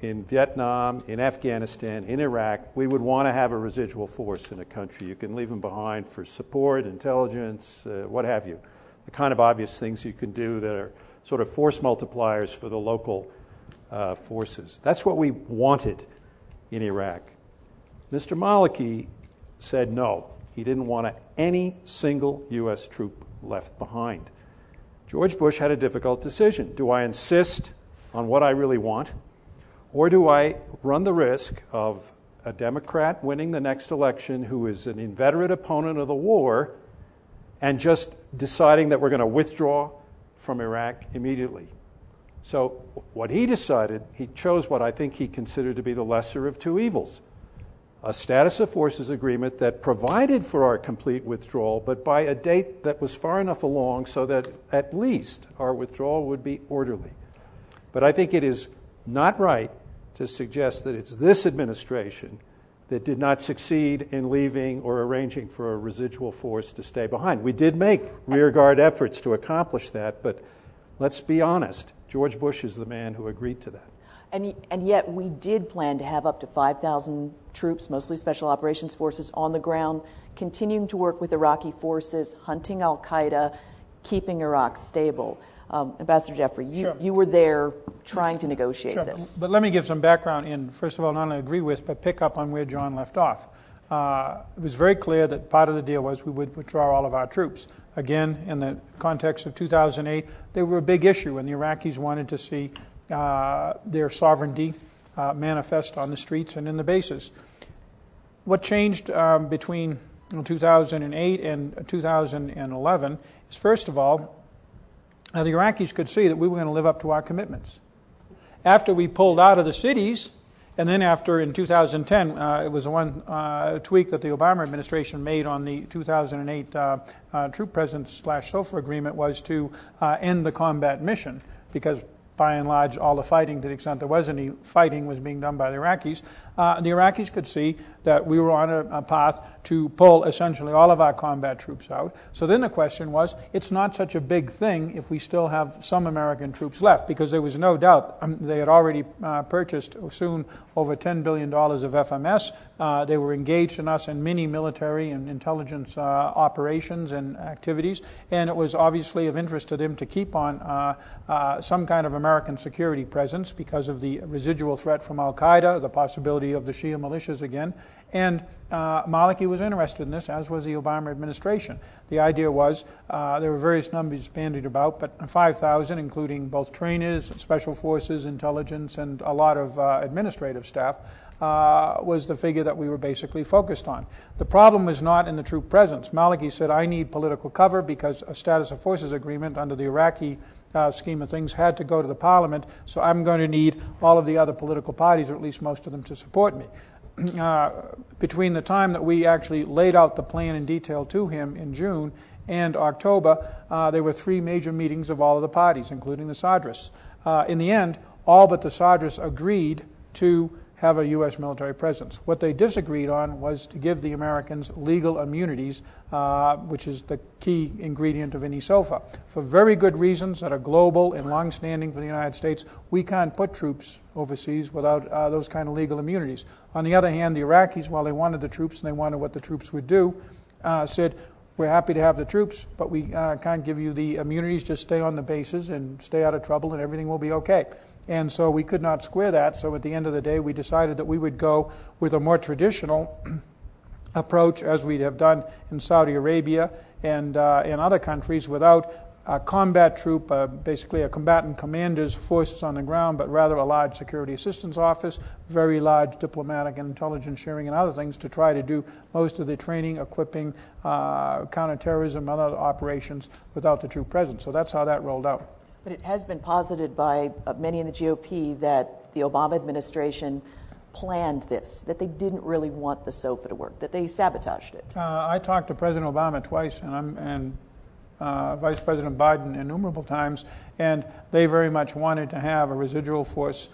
in Vietnam, in Afghanistan, in Iraq, we would want to have a residual force in a country. You can leave them behind for support, intelligence, uh, what have you. The kind of obvious things you can do that are sort of force multipliers for the local uh, forces. That's what we wanted in Iraq. Mr. Maliki said no. He didn't want any single U.S. troop left behind. George Bush had a difficult decision. Do I insist on what I really want? Or do I run the risk of a Democrat winning the next election who is an inveterate opponent of the war and just deciding that we're going to withdraw from Iraq immediately? So, what he decided, he chose what I think he considered to be the lesser of two evils a status of forces agreement that provided for our complete withdrawal, but by a date that was far enough along so that at least our withdrawal would be orderly. But I think it is not right to suggest that it's this administration that did not succeed in leaving or arranging for a residual force to stay behind. We did make rearguard efforts to accomplish that, but let's be honest George Bush is the man who agreed to that. And, and yet, we did plan to have up to 5,000 troops, mostly special operations forces, on the ground, continuing to work with Iraqi forces, hunting al Qaeda, keeping Iraq stable. Um, Ambassador Jeffrey, you, sure. you were there trying to negotiate sure. this. But let me give some background in, first of all, not only agree with, but pick up on where John left off. Uh, it was very clear that part of the deal was we would withdraw all of our troops. Again, in the context of 2008, they were a big issue, and the Iraqis wanted to see uh, their sovereignty uh, manifest on the streets and in the bases. What changed um, between 2008 and 2011 is, first of all, the Iraqis could see that we were going to live up to our commitments. After we pulled out of the cities, and then after in 2010, uh, it was the one uh, tweak that the Obama administration made on the 2008 uh, uh, troop presence slash SOFA agreement was to uh, end the combat mission because by and large, all the fighting, to the extent there was any fighting, was being done by the Iraqis. Uh, the Iraqis could see that we were on a, a, path to pull essentially all of our combat troops out. So then the question was it's not such a big thing if we still have some American troops left, because there was no doubt um, they had already uh, purchased soon over $10 billion of FMS. Uh, they were engaged in us in many military and intelligence uh, operations and activities, and it was obviously of interest to them to keep on uh, uh, some kind of American security presence because of the residual threat from Al Qaeda, the possibility of the Shia militias again. And uh, Maliki was interested in this, as was the Obama administration. The idea was uh, there were various numbers bandied about, but 5,000, including both trainers, special forces, intelligence, and a lot of uh, administrative staff, uh, was the figure that we were basically focused on. The problem was not in the troop presence. Maliki said, I need political cover because a status of forces agreement under the Iraqi uh, scheme of things had to go to the parliament, so I'm going to need all of the other political parties, or at least most of them, to support me. [CLEARS THROAT] Uh, between the time that we actually laid out the plan in detail to him in June and October, uh, there were three major meetings of all of the parties, including the Sadrists. Uh, in the end, all but the Sadrists agreed to have a U.S. military presence. What they disagreed on was to give the Americans legal immunities, uh, which is the key ingredient of any SOFA. For very good reasons that are global and long-standing for the United States, we can't put troops overseas without uh, those kind of legal immunities. On the other hand, the Iraqis, while they wanted the troops and they wanted what the troops would do, uh, said, we're happy to have the troops, but we uh, can't give you the immunities. Just stay on the bases and stay out of trouble, and everything will be okay. And so we could not square that. So at the end of the day, we decided that we would go with a more traditional [CLEARS THROAT] approach, as we have done in Saudi Arabia and uh, in other countries, without a combat troop, uh, basically a combatant commander's forces on the ground, but rather a large security assistance office, very large diplomatic and intelligence sharing and other things to try to do most of the training, equipping, uh, counterterrorism, and other operations without the troop presence. So that's how that rolled out. But it has been posited by uh, many in the GOP that the Obama administration planned this, that they didn't really want the SOFA to work, that they sabotaged it. Uh, I talked to President Obama twice, and, and uh, Vice President Biden innumerable times, and they very much wanted to have a residual force.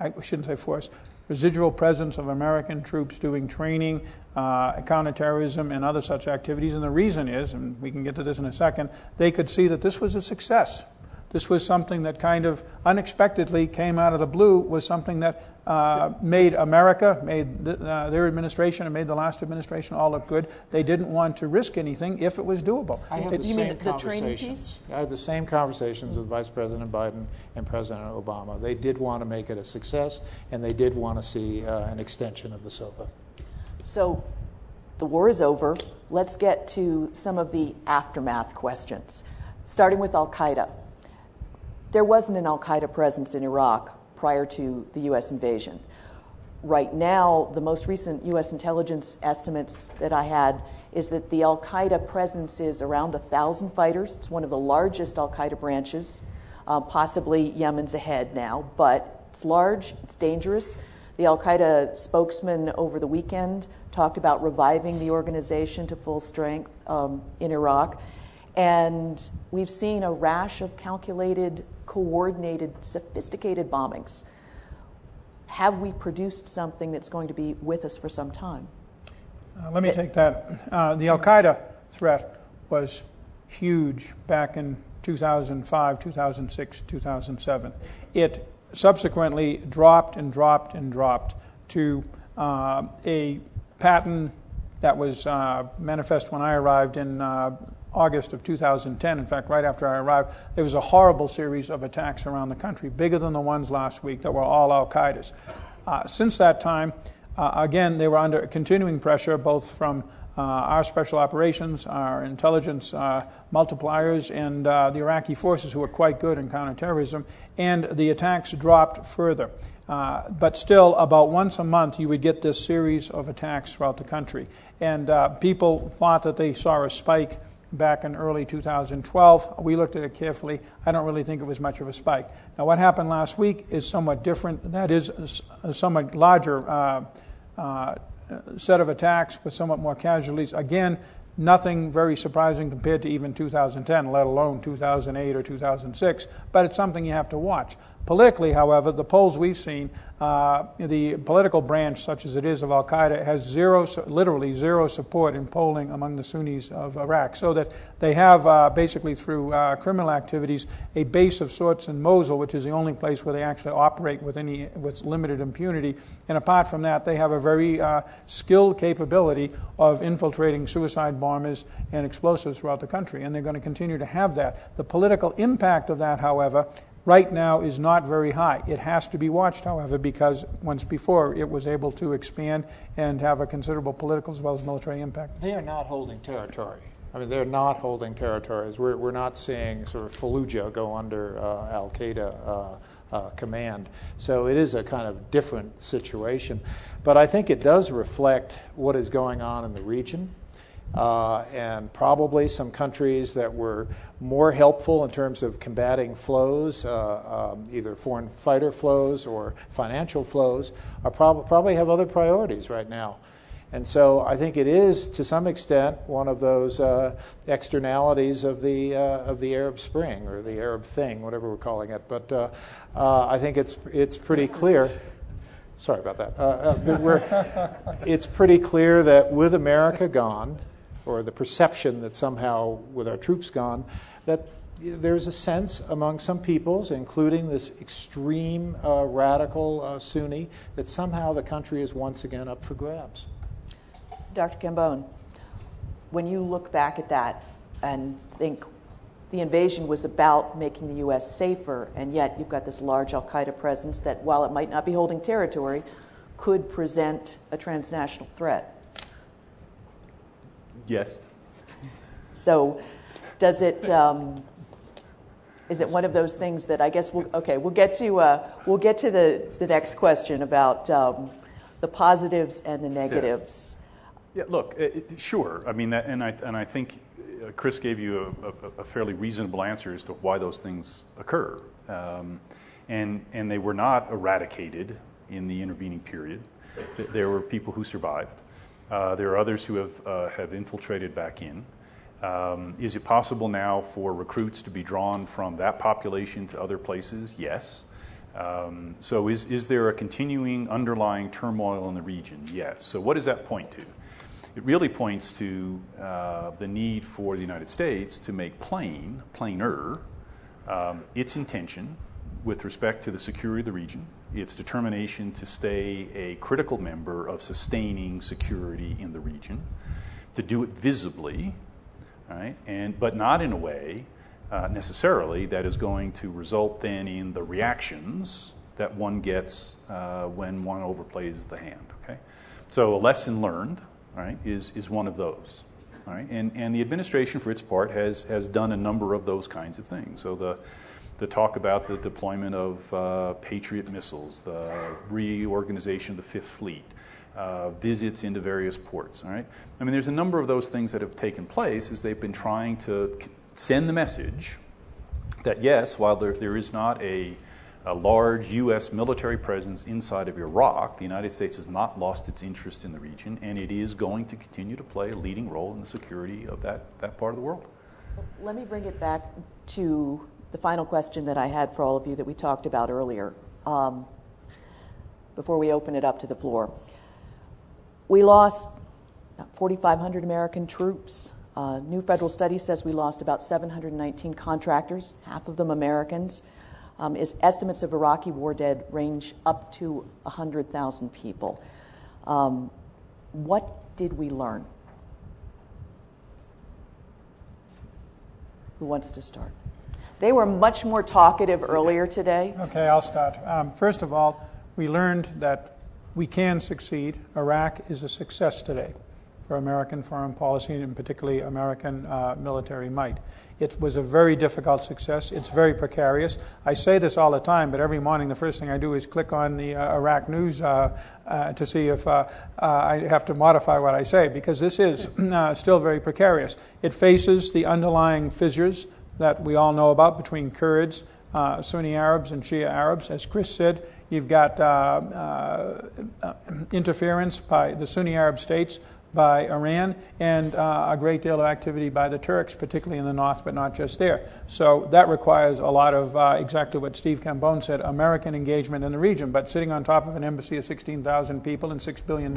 I shouldn't say force. Residual presence of American troops doing training, uh, counterterrorism, and other such activities. And the reason is, and we can get to this in a second, they could see that this was a success. This was something that kind of unexpectedly came out of the blue, was something that uh, made America, made the, uh, their administration, and made the last administration all look good. They didn't want to risk anything if it was doable. I had it, the you same mean the, the conversations. I had the same conversations with Vice President Biden and President Obama. They did want to make it a success, and they did want to see uh, an extension of the SOFA. So the war is over. Let's get to some of the aftermath questions, starting with Al Qaeda. There wasn't an Al Qaeda presence in Iraq prior to the U.S. invasion. Right now, the most recent U.S. intelligence estimates that I had is that the Al Qaeda presence is around 1,000 fighters. It's one of the largest Al Qaeda branches. Uh, possibly Yemen's ahead now, but it's large, it's dangerous. The Al Qaeda spokesman over the weekend talked about reviving the organization to full strength um, in Iraq. And we've seen a rash of calculated, coordinated, sophisticated bombings. Have we produced something that's going to be with us for some time? Uh, let me it, take that. Uh, the Al Qaeda threat was huge back in 2005, 2006, 2007. It subsequently dropped and dropped and dropped to uh, a pattern that was uh, manifest when I arrived in uh, August of 2010. In fact, right after I arrived, there was a horrible series of attacks around the country, bigger than the ones last week that were all Al Qaeda's. Uh, since that time, uh, again, they were under continuing pressure both from uh, our special operations, our intelligence uh, multipliers, and uh, the Iraqi forces, who are quite good in counterterrorism, and the attacks dropped further. Uh, but still, about once a month, you would get this series of attacks throughout the country. And people thought that they saw a spike back in early 2012. We looked at it carefully. I don't really think it was much of a spike. Now, what happened last week is somewhat different. That is a somewhat larger uh, uh, set of attacks with somewhat more casualties. Again, nothing very surprising compared to even 2010, let alone 2008 or 2006, but it's something you have to watch. Politically, however, the polls we've seen, uh, the political branch, such as it is of Al Qaeda, has zero, literally zero support in polling among the Sunnis of Iraq. So that they have uh, basically through uh, criminal activities a base of sorts in Mosul, which is the only place where they actually operate with any with limited impunity. And apart from that, they have a very uh, skilled capability of infiltrating suicide bombers and explosives throughout the country, and they're going to continue to have that. The political impact of that, however, right now is not very high. It has to be watched, however, because once before it was able to expand and have a considerable political as well as military impact. They are not holding territory. I mean, they're not holding territories. We're, we're not seeing sort of Fallujah go under uh, Al Qaeda uh, uh, command. So it is a kind of different situation. But I think it does reflect what is going on in the region. Uh, and probably some countries that were more helpful in terms of combating flows, uh, um, either foreign fighter flows or financial flows, are prob- probably have other priorities right now. And so I think it is, to some extent, one of those uh, externalities of the, uh, of the Arab Spring or the Arab thing, whatever we're calling it. But uh, uh I think it's, it's pretty clear. Sorry about that. Uh, it's pretty clear that with America gone, or the perception that somehow, with our troops gone, that there's a sense among some peoples, including this extreme uh, radical uh, Sunni, that somehow the country is once again up for grabs. Dr. Cambone, when you look back at that and think the invasion was about making the U.S. safer, and yet you've got this large Al Qaeda presence that, while it might not be holding territory, could present a transnational threat. Yes. So, does it? Um, is it one of those things that I guess we'll okay? We'll get to uh, we'll get to the, the next question about um, the positives and the negatives. Yeah, yeah look, it, sure. I mean, that, and I and I think uh, Chris gave you a, a, a, fairly reasonable answer as to why those things occur, um, and and they were not eradicated in the intervening period. There were people who survived. Uh, there are others who have, uh, have infiltrated back in. Um, is it possible now for recruits to be drawn from that population to other places? Yes. Um, so, is, is there a continuing underlying turmoil in the region? Yes. So, what does that point to? It really points to uh, the need for the United States to make plain, plainer, um, its intention with respect to the security of the region, its determination to stay a critical member of sustaining security in the region, to do it visibly, right, and, but not in a way uh, necessarily that is going to result then in the reactions that one gets uh, when one overplays the hand. Okay? So a lesson learned right, is, is one of those. Right? And, and the administration, for its part, has, has done a number of those kinds of things. So the to talk about the deployment of uh, Patriot missiles, the reorganization of the Fifth Fleet, uh, visits into various ports. All right, I mean, there's a number of those things that have taken place as they've been trying to send the message that yes, while there, there is not a, a large U.S. military presence inside of Iraq, the United States has not lost its interest in the region, and it is going to continue to play a leading role in the security of that, that part of the world. Let me bring it back to the final question that I had for all of you that we talked about earlier um, before we open it up to the floor. We lost 4,500 American troops. Uh, new federal study says we lost about 719 contractors, half of them Americans. Um, is estimates of Iraqi war dead range up to 100,000 people. Um, what did we learn? Who wants to start? They were much more talkative earlier today. Okay, I'll start. Um, first of all, we learned that we can succeed. Iraq is a success today for American foreign policy and particularly American uh, military might. It was a very difficult success. It's very precarious. I say this all the time, but every morning the first thing I do is click on the uh, Iraq news uh, uh to see if uh, uh, I have to modify what I say because this is [CLEARS THROAT] still very precarious. It faces the underlying fissures that we all know about between Kurds, uh, Sunni Arabs, and Shia Arabs. As Chris said, you've got uh, uh, interference by the Sunni Arab states, by Iran, and uh, a great deal of activity by the Turks, particularly in the north, but not just there. So that requires a lot of uh, exactly what Steve Cambone said American engagement in the region. But sitting on top of an embassy of 16,000 people and $6 billion,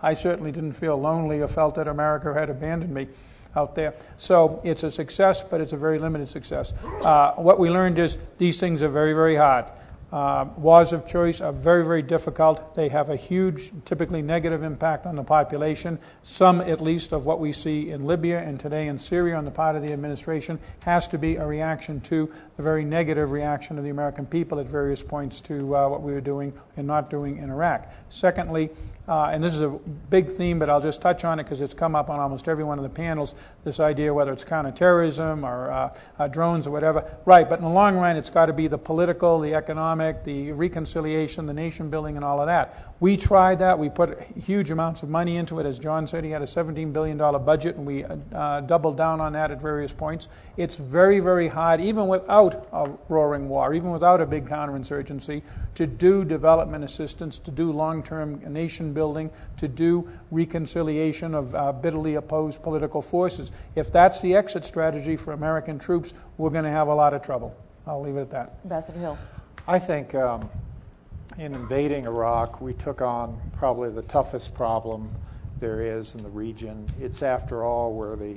I certainly didn't feel lonely or felt that America had abandoned me out there. So it's a success, but it's a very limited success. Uh, what we learned is these things are very, very hard. Uh, wars of choice are very, very difficult. They have a huge, typically negative impact on the population. Some, at least, of what we see in Libya and today in Syria on the part of the administration has to be a reaction to the very negative reaction of the American people at various points to uh, what we were doing and not doing in Iraq. Secondly, uh, and this is a big theme, but I'll just touch on it because it's come up on almost every one of the panels. This idea, whether it's counterterrorism or uh, uh, drones or whatever, right? But in the long run, it's got to be the political, the economic, the reconciliation, the nation building, and all of that. We tried that. We put huge amounts of money into it. As John said, he had a $17 billion budget, and we uh, doubled down on that at various points. It's very, very hard, even without a roaring war, even without a big counterinsurgency, to do development assistance, to do long term nation building, to do reconciliation of uh, bitterly opposed political forces. If that's the exit strategy for American troops, we're going to have a lot of trouble. I'll leave it at that. Ambassador Hill. I think um, in invading Iraq, we took on probably the toughest problem there is in the region. It's, after all, where the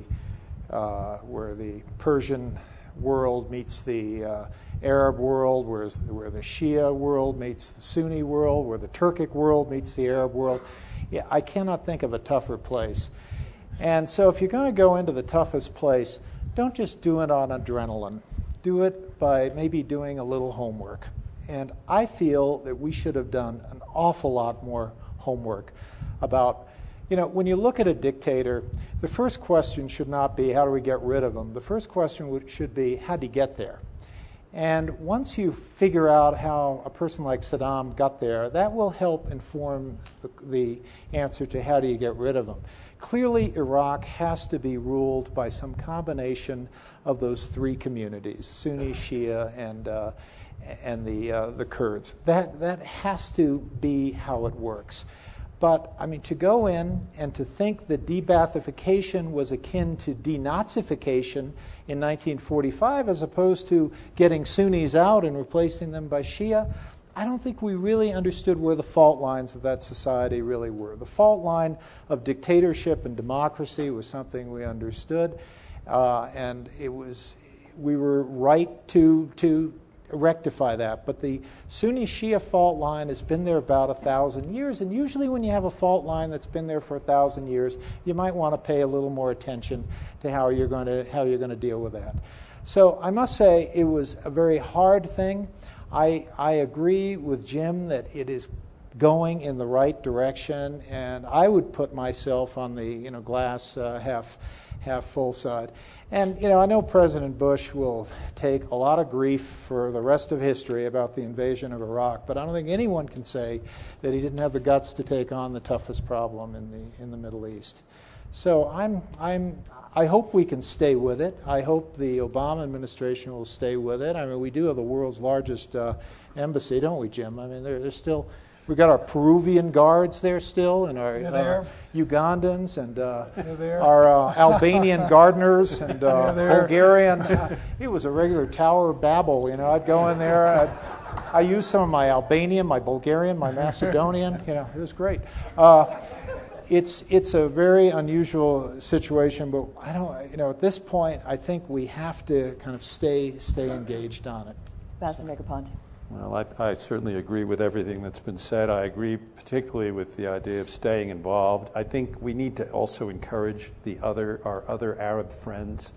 uh, where the Persian world meets the uh, Arab world, whereas, where the Shia world meets the Sunni world, where the Turkic world meets the Arab world. Yeah, I cannot think of a tougher place. And so, if you're going to go into the toughest place, don't just do it on adrenaline. Do it by maybe doing a little homework. And I feel that we should have done an awful lot more homework about, you know, when you look at a dictator, the first question should not be how do we get rid of him? The first question should be how do you get there? And once you figure out how a person like Saddam got there, that will help inform the, the, answer to how do you get rid of them. Clearly, Iraq has to be ruled by some combination of those three communities Sunni, Shia, and, uh, and the, uh, the Kurds. That, that has to be how it works. But, I mean, to go in and to think that de-Baathification was akin to denazification in 1945 as opposed to getting Sunnis out and replacing them by Shia, I don't think we really understood where the fault lines of that society really were. The fault line of dictatorship and democracy was something we understood, uh, and it was we were right to to rectify that. But the Sunni Shia fault line has been there about a thousand years, and usually when you have a fault line that's been there for a thousand years, you might want to pay a little more attention to how you're going to how you're going to deal with that. So I must say it was a very hard thing. I I agree with Jim that it is going in the right direction, and I would put myself on the you know glass uh, half half full side. And, you know, I know President Bush will take a lot of grief for the rest of history about the invasion of Iraq, but I don't think anyone can say that he didn't have the guts to take on the toughest problem in the, in the Middle East. So I'm, I'm, I hope we can stay with it. I hope the Obama administration will stay with it. I mean, we do have the world's largest uh, embassy, don't we, Jim? I mean, there's still We've got our Peruvian guards there still, and our uh, Ugandans, and uh, our uh, Albanian [LAUGHS] gardeners, and uh, Bulgarian. it [LAUGHS] was a regular Tower of Babel. You know, I'd go in there. I'd, I used some of my Albanian, my Bulgarian, my Macedonian. [LAUGHS] You know, it was great. Uh, it's it's a very unusual situation, but I don't. You know, at this point, I think we have to kind of stay stay engaged on it. Ambassador Negroponte. Well, I, I, certainly agree with everything that's been said. I agree particularly with the idea of staying involved. I think we need to also encourage the other, our other Arab friends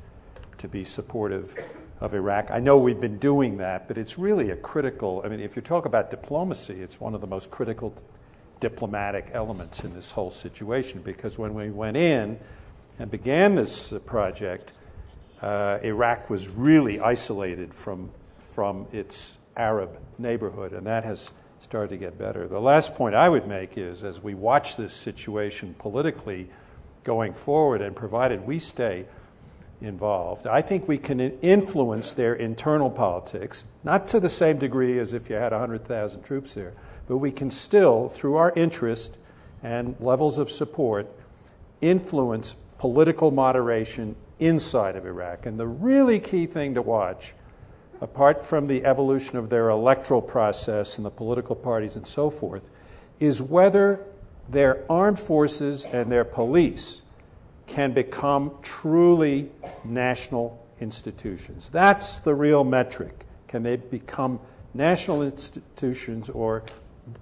to be supportive of Iraq. I know we've been doing that, but it's really a critical, I mean, if you talk about diplomacy, it's one of the most critical diplomatic elements in this whole situation because when we went in and began this project, uh, Iraq was really isolated from, from its Arab neighborhood, and that has started to get better. The last point I would make is as we watch this situation politically going forward, and provided we stay involved, I think we can influence their internal politics, not to the same degree as if you had 100,000 troops there, but we can still, through our interest and levels of support, influence political moderation inside of Iraq. And the really key thing to watch apart from the evolution of their electoral process and the political parties and so forth, is whether their armed forces and their police can become truly national institutions. That's the real metric. Can they become national institutions, or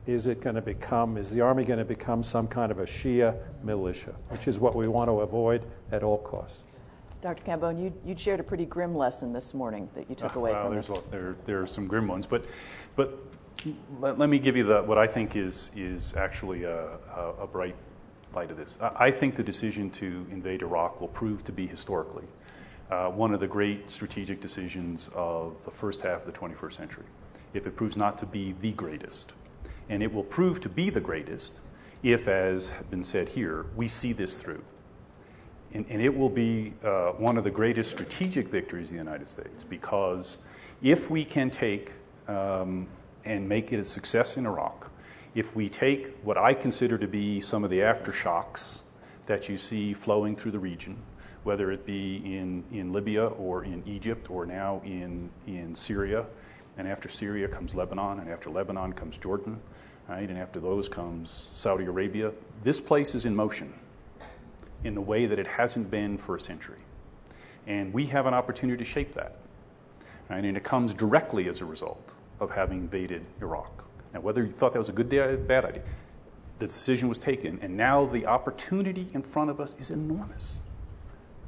is it going to become, is the Army going to become some kind of a Shia militia, which is what we want to avoid at all costs? Dr. Cambone, you, you shared a pretty grim lesson this morning that you took away well, from there's us. a- there, there are some grim ones, but, but let, let me give you the, what I think is, is actually a, a, a bright light of this. I, I think the decision to invade Iraq will prove to be historically uh, one of the great strategic decisions of the first half of the 21st century, if it proves not to be the greatest. And it will prove to be the greatest if, as has been said here, we see this through. And, and it will be uh, one of the greatest strategic victories of the United States because if we can take um, and make it a success in Iraq, if we take what I consider to be some of the aftershocks that you see flowing through the region, whether it be in, in Libya or in Egypt or now in, in Syria, and after Syria comes Lebanon, and after Lebanon comes Jordan, right, and after those comes Saudi Arabia, this place is in motion in the way that it hasn't been for a century. And we have an opportunity to shape that. Right? And it comes directly as a result of having invaded Iraq. Now, whether you thought that was a good idea or a bad idea, the decision was taken, and now the opportunity in front of us is enormous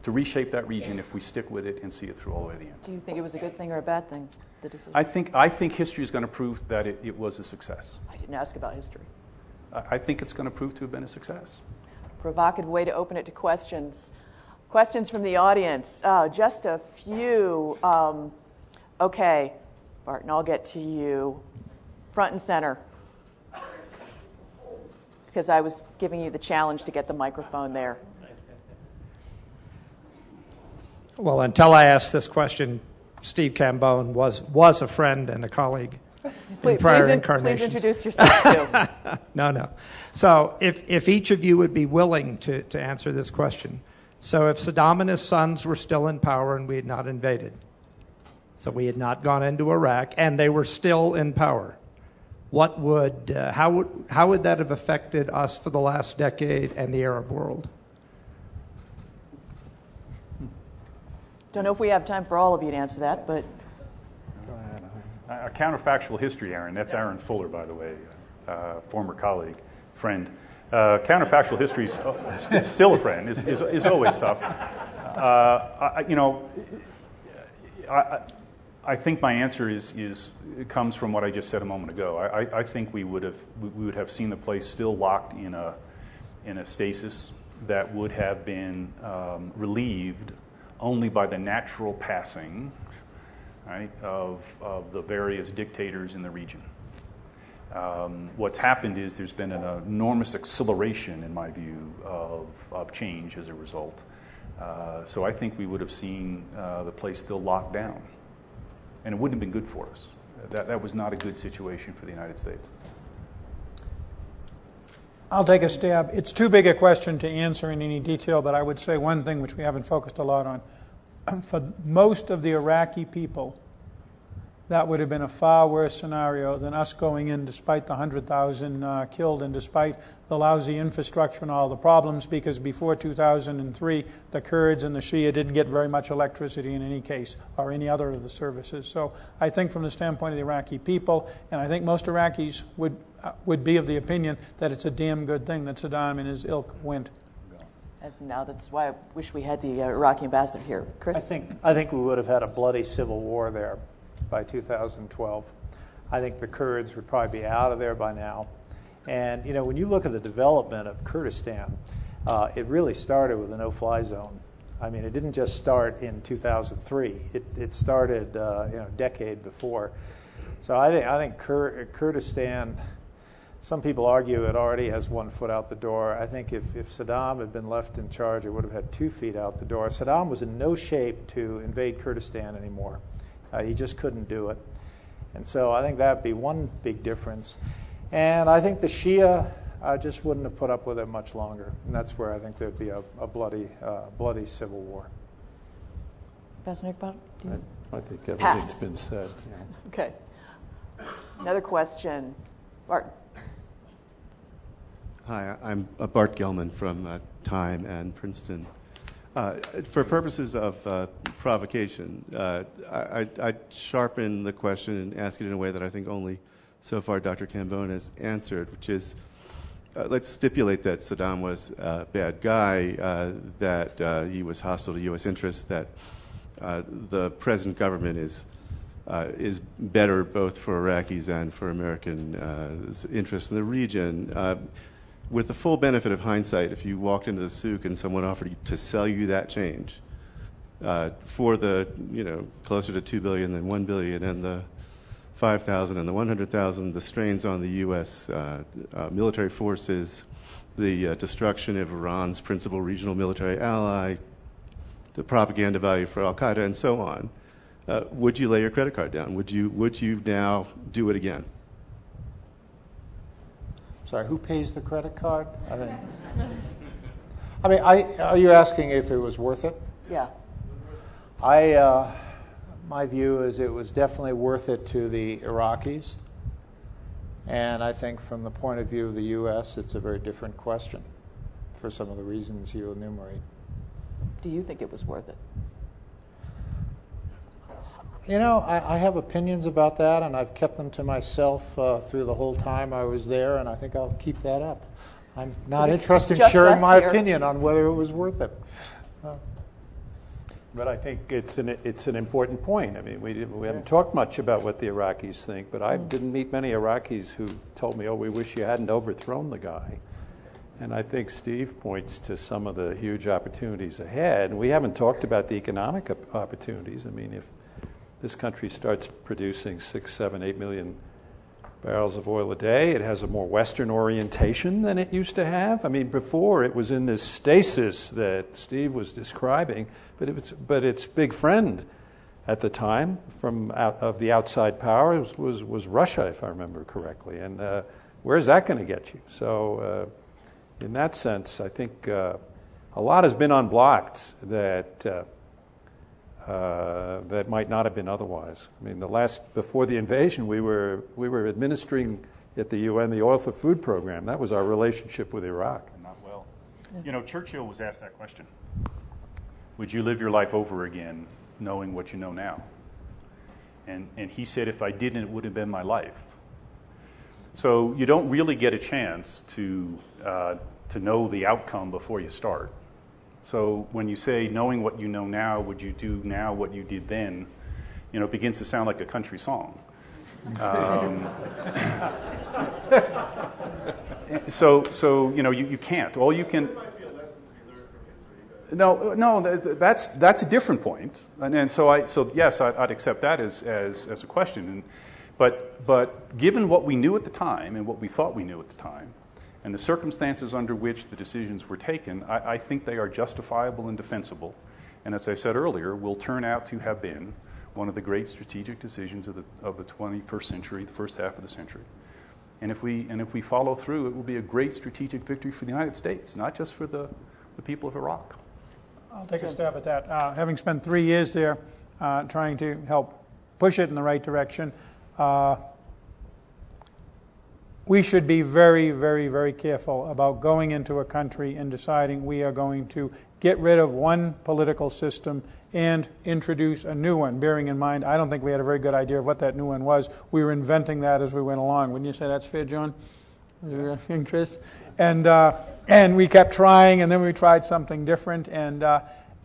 to reshape that region if we stick with it and see it through all the way to the end. Do you think it was a good thing or a bad thing, the decision? I think, I think history is going to prove that it, it was a success. I didn't ask about history. I I think it's going to prove to have been a success. Provocative way to open it to questions. Questions from the audience. Uh, just a few. Um, okay, Barton, I'll get to you. Front and center. Because I was giving you the challenge to get the microphone there. Well, until I asked this question, Steve Cambone was, was a friend and a colleague in Please, prior please, in- incarnations. please introduce yourself too. [LAUGHS] No, no. So, if, if each of you would be willing to, to answer this question. So, if Saddam and his sons were still in power and we had not invaded, so we had not gone into Iraq and they were still in power, what would, uh, how, would, how would that have affected us for the last decade and the Arab world? Don't know if we have time for all of you to answer that, but A counterfactual history, Aaron. That's Aaron Fuller, by the way, uh, former colleague, friend. Uh, counterfactual history is uh, st- still a friend. is, is, is always tough. Uh, I, you know, I, I- think my answer is, is comes from what I just said a moment ago. I, I- I think we would have we we would have seen the place still locked in a in a stasis that would have been um, relieved only by the natural passing right, of, of the various dictators in the region. Um, what's happened is there's been an enormous acceleration, in my view, of, of change as a result. Uh, so I think we would have seen uh, the place still locked down. And it wouldn't have been good for us. That, that was not a good situation for the United States. I'll take a stab. It's too big a question to answer in any detail, but I would say one thing which we haven't focused a lot on. [CLEARS THROAT] For most of the Iraqi people, that would have been a far worse scenario than us going in despite the 100,000 uh, killed and despite the lousy infrastructure and all the problems, because before 2003, the Kurds and the Shia didn't get very much electricity in any case or any other of the services. So I think from the standpoint of the Iraqi people, and I think most Iraqis would, uh, would be of the opinion that it's a damn good thing that Saddam and his ilk went. And now that's why I wish we had the uh, Iraqi ambassador here. Chris? I think, I think we would have had a bloody civil war there by 2012. I think the Kurds would probably be out of there by now. And, you know, when you look at the development of Kurdistan, uh, it really started with a no fly zone. I mean, it didn't just start in 2003, it, it started, uh, you know, a decade before. So I think, I think Kur- Kurdistan, some people argue it already has one foot out the door. I think if, if Saddam had been left in charge, it would have had two feet out the door. Saddam was in no shape to invade Kurdistan anymore. Uh, he just couldn't do it. And so I think that would be one big difference. And I think the Shia uh, just wouldn't have put up with it much longer. And that's where I think there'd be a, a bloody, uh, bloody civil war. Ambassador Iqbal? Do you- I think everything's Pass. been said. you know. Okay. Another question. Barton. Hi, I'm uh, Bart Gellman from uh, Time and Princeton. Uh, for purposes of uh, provocation, uh, I, would sharpen the question and ask it in a way that I think only so far Dr. Cambone has answered, which is uh, let's stipulate that Saddam was a bad guy, that he was hostile to U.S. interests, that the present government is uh, is better both for Iraqis and for American uh, interests in the region. Uh, with the full benefit of hindsight, if you walked into the souk and someone offered to sell you that change uh, for the, you know, closer to two billion than one billion, and the 5,000 and the 100,000, the strains on the U.S. Uh, uh, military forces, the destruction of Iran's principal regional military ally, the propaganda value for Al Qaeda, and so on uh, would you lay your credit card down? Would you, would you now do it again? Sorry, who pays the credit card? I mean, I mean, I, are you asking if it was worth it? Yeah. I, uh, my view is it was definitely worth it to the Iraqis. And I think from the point of view of the U.S., it's a very different question for some of the reasons you enumerate. Do you think it was worth it? You know, I, I, have opinions about that, and I've kept them to myself uh, through the whole time I was there, and I think I'll keep that up. I'm not interested in sharing my here. opinion on whether it was worth it. Uh, but I think it's an, it's an important point. I mean, we, we haven't talked much about what the Iraqis think, but I mm. didn't meet many Iraqis who told me, oh, we wish you hadn't overthrown the guy. And I think Steve points to some of the huge opportunities ahead. And we haven't talked about the economic opportunities. I mean, if this country starts producing six, seven, eight million barrels of oil a day. It has a more Western orientation than it used to have. I mean, before it was in this stasis that Steve was describing, but, it was, but its big friend at the time from out of the outside power was, was, was Russia, if I remember correctly. And uh, where's that going to get you? So, uh, in that sense, I think uh, a lot has been unblocked that uh, that might not have been otherwise. I mean, the last before the invasion, we were we were administering at the UN the Oil for Food program. That was our relationship with Iraq. Not well. You know, Churchill was asked that question. Would you live your life over again, knowing what you know now? And and he said, if I didn't, it would have been my life. So you don't really get a chance to uh, to know the outcome before you start. So when you say knowing what you know now, would you do now what you did then? You know, it begins to sound like a country song. Um, [LAUGHS] so, so you know, you, you can't. All you can. No, no, that's that's a different point, and, and so I, so yes, I'd, I'd, accept that as, as as a question, and, but but given what we knew at the time and what we thought we knew at the time, and the circumstances under which the decisions were taken, I, I, think they are justifiable and defensible. And as I said earlier, will turn out to have been one of the great strategic decisions of the, of the 21st century, the first half of the century. And if, we, and if we follow through, it will be a great strategic victory for the United States, not just for the, the people of Iraq. I'll take a stab at that. Uh, having spent three years there uh, trying to help push it in the right direction, uh, we should be very, very, very careful about going into a country and deciding we are going to get rid of one political system and introduce a new one, bearing in mind, I don't think we had a very good idea of what that new one was. We were inventing that as we went along. Wouldn't you say that's fair, John? And [LAUGHS] Chris? And, uh, and we kept trying, and then we tried something different, and uh,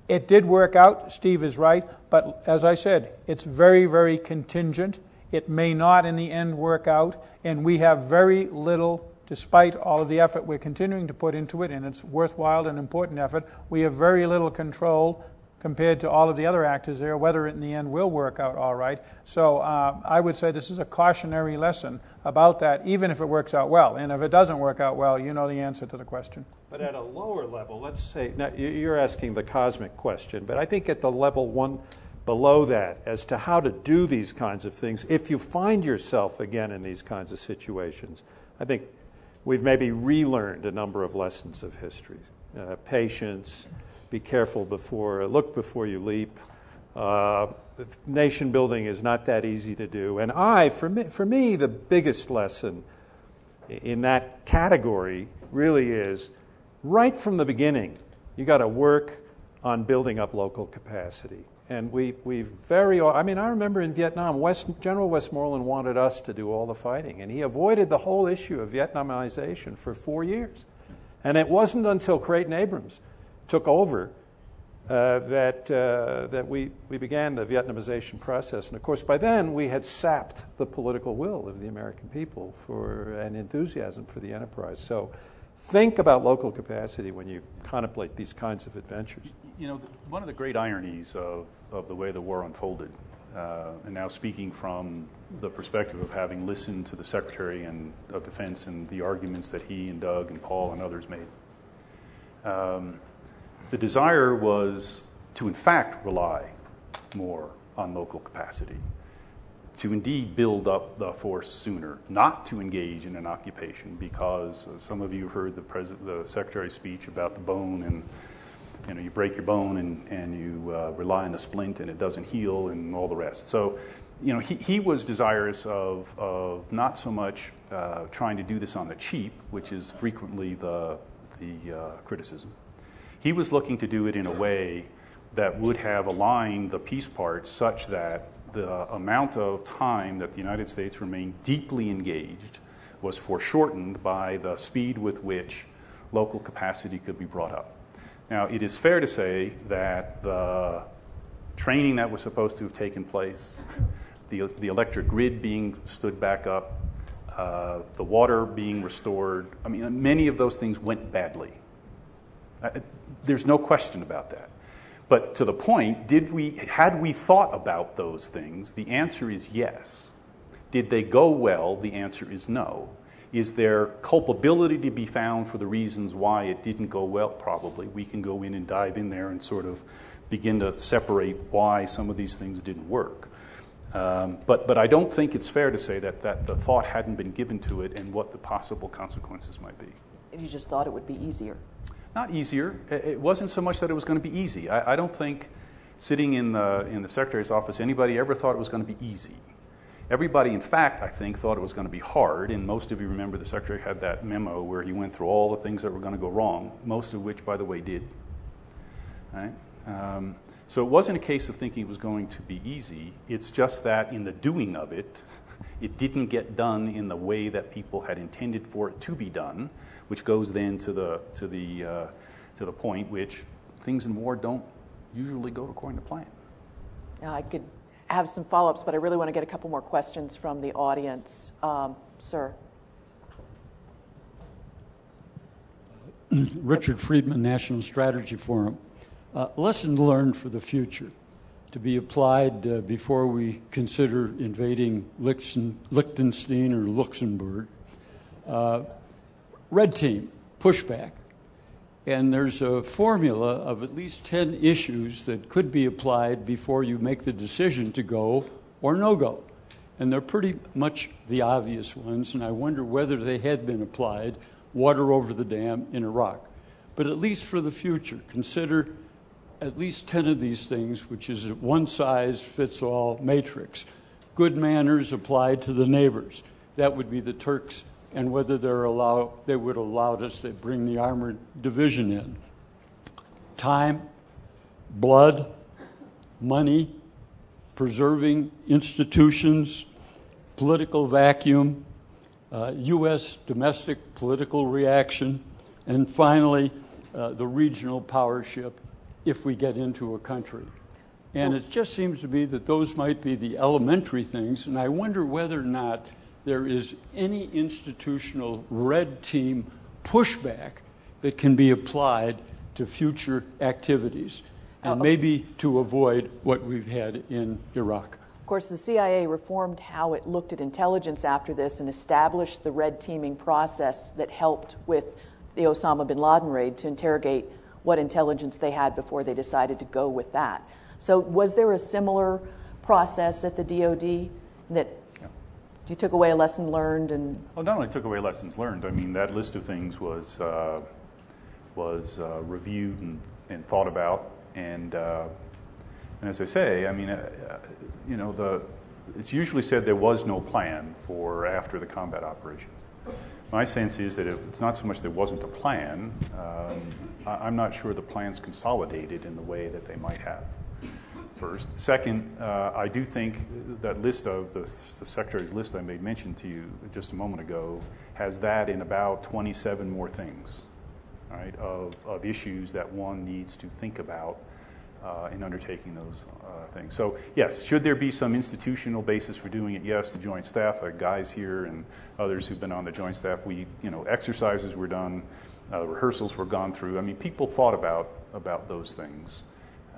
it did work out. Steve is right. But as I said, it's very, very contingent. It may not in the end work out, and we have very little, despite all of the effort we're continuing to put into it, and it's worthwhile and important effort, we have very little control compared to all of the other actors there, whether it in the end will work out all right. So uh, I would say this is a cautionary lesson about that, even if it works out well. And if it doesn't work out well, you know the answer to the question. But at a lower level, let's say, now you're asking the cosmic question, but I think at the level one, below that as to how to do these kinds of things if you find yourself again in these kinds of situations. I think we've maybe relearned a number of lessons of history. Uh, patience, be careful before, look before you leap. Uh, nation building is not that easy to do. And I, for me, for me, the biggest lesson in that category really is right from the beginning, you got to work on building up local capacity. And we, we very, I mean, I remember in Vietnam, West, General Westmoreland wanted us to do all the fighting, and he avoided the whole issue of Vietnamization for four years. And it wasn't until Creighton Abrams took over uh, that, uh, that we, we began the Vietnamization process. And of course, by then, we had sapped the political will of the American people for an enthusiasm for the enterprise. So think about local capacity when you contemplate these kinds of adventures. You know, one of the great ironies of, of the way the war unfolded, uh, and now speaking from the perspective of having listened to the Secretary and, of Defense and the arguments that he and Doug and Paul and others made, um, the desire was to, in fact, rely more on local capacity, to indeed build up the force sooner, not to engage in an occupation, because uh, some of you heard the, pres- the Secretary's speech about the bone and you know, you break your bone and, and you uh, rely on the splint and it doesn't heal and all the rest. So, you know, he, he was desirous of, of not so much uh, trying to do this on the cheap, which is frequently the, the uh, criticism, he was looking to do it in a way that would have aligned the peace parts such that the amount of time that the United States remained deeply engaged was foreshortened by the speed with which local capacity could be brought up. Now, it is fair to say that the training that was supposed to have taken place, the, the electric grid being stood back up, uh, the water being restored, I mean, many of those things went badly. Uh, there's no question about that. But to the point, did we, had we thought about those things, the answer is yes. Did they go well? The answer is no. Is there culpability to be found for the reasons why it didn't go well? Probably. We can go in and dive in there and sort of begin to separate why some of these things didn't work. Um, but, but I don't think it's fair to say that, that the thought hadn't been given to it and what the possible consequences might be. And you just thought it would be easier not easier. It wasn't so much that it was going to be easy. I, I, don't think sitting in the, in the secretary's office, anybody ever thought it was going to be easy. Everybody, in fact, I think, thought it was going to be hard, and most of you remember the secretary had that memo where he went through all the things that were going to go wrong, most of which, by the way, did. Right? Um, so it wasn't a case of thinking it was going to be easy. It's just that in the doing of it, it didn't get done in the way that people had intended for it to be done which goes then to the, to the, uh, to the point which things in war don't usually go according to plan. I could have some follow ups, but I really want to get a couple more questions from the audience. Um, sir. [CLEARS THROAT] Richard Friedman, National Strategy Forum. Uh, lesson learned for the future to be applied uh, before we consider invading Liechtenstein or Luxembourg. Uh, Red team, pushback. And there's a formula of at least 10 issues that could be applied before you make the decision to go or no go. And they're pretty much the obvious ones, and I wonder whether they had been applied water over the dam in Iraq. But at least for the future, consider at least 10 of these things, which is a one size fits all matrix. Good manners applied to the neighbors. That would be the Turks and whether they're allow, they would allow us to bring the armored division in. Time, blood, money, preserving institutions, political vacuum, uh, U.S. domestic political reaction, and finally, uh, the regional powership if we get into a country. And it just seems to me that those might be the elementary things, and I wonder whether or not there is any institutional red team pushback that can be applied to future activities and maybe to avoid what we've had in Iraq. Of course, the CIA reformed how it looked at intelligence after this and established the red teaming process that helped with the Osama bin Laden raid to interrogate what intelligence they had before they decided to go with that. So, was there a similar process at the DoD that you took away a lesson learned and well not only took away lessons learned i mean that list of things was uh, was uh, reviewed and, and thought about and uh, and as i say i mean uh, uh, you know the it's usually said there was no plan for after the combat operations my sense is that it's not so much there wasn't a plan. Um, I, am not sure the plans consolidated in the way that they might have. First, second, uh, I do think that list of the, the secretary's list I made mention to you just a moment ago has that in about 27 more things, right, of, of issues that one needs to think about uh, in undertaking those uh, things. So, yes, should there be some institutional basis for doing it? Yes, the joint staff, uh, guys here and others who've been on the joint staff, we, you know, exercises were done, uh, rehearsals were gone through. I mean, people thought about about those things.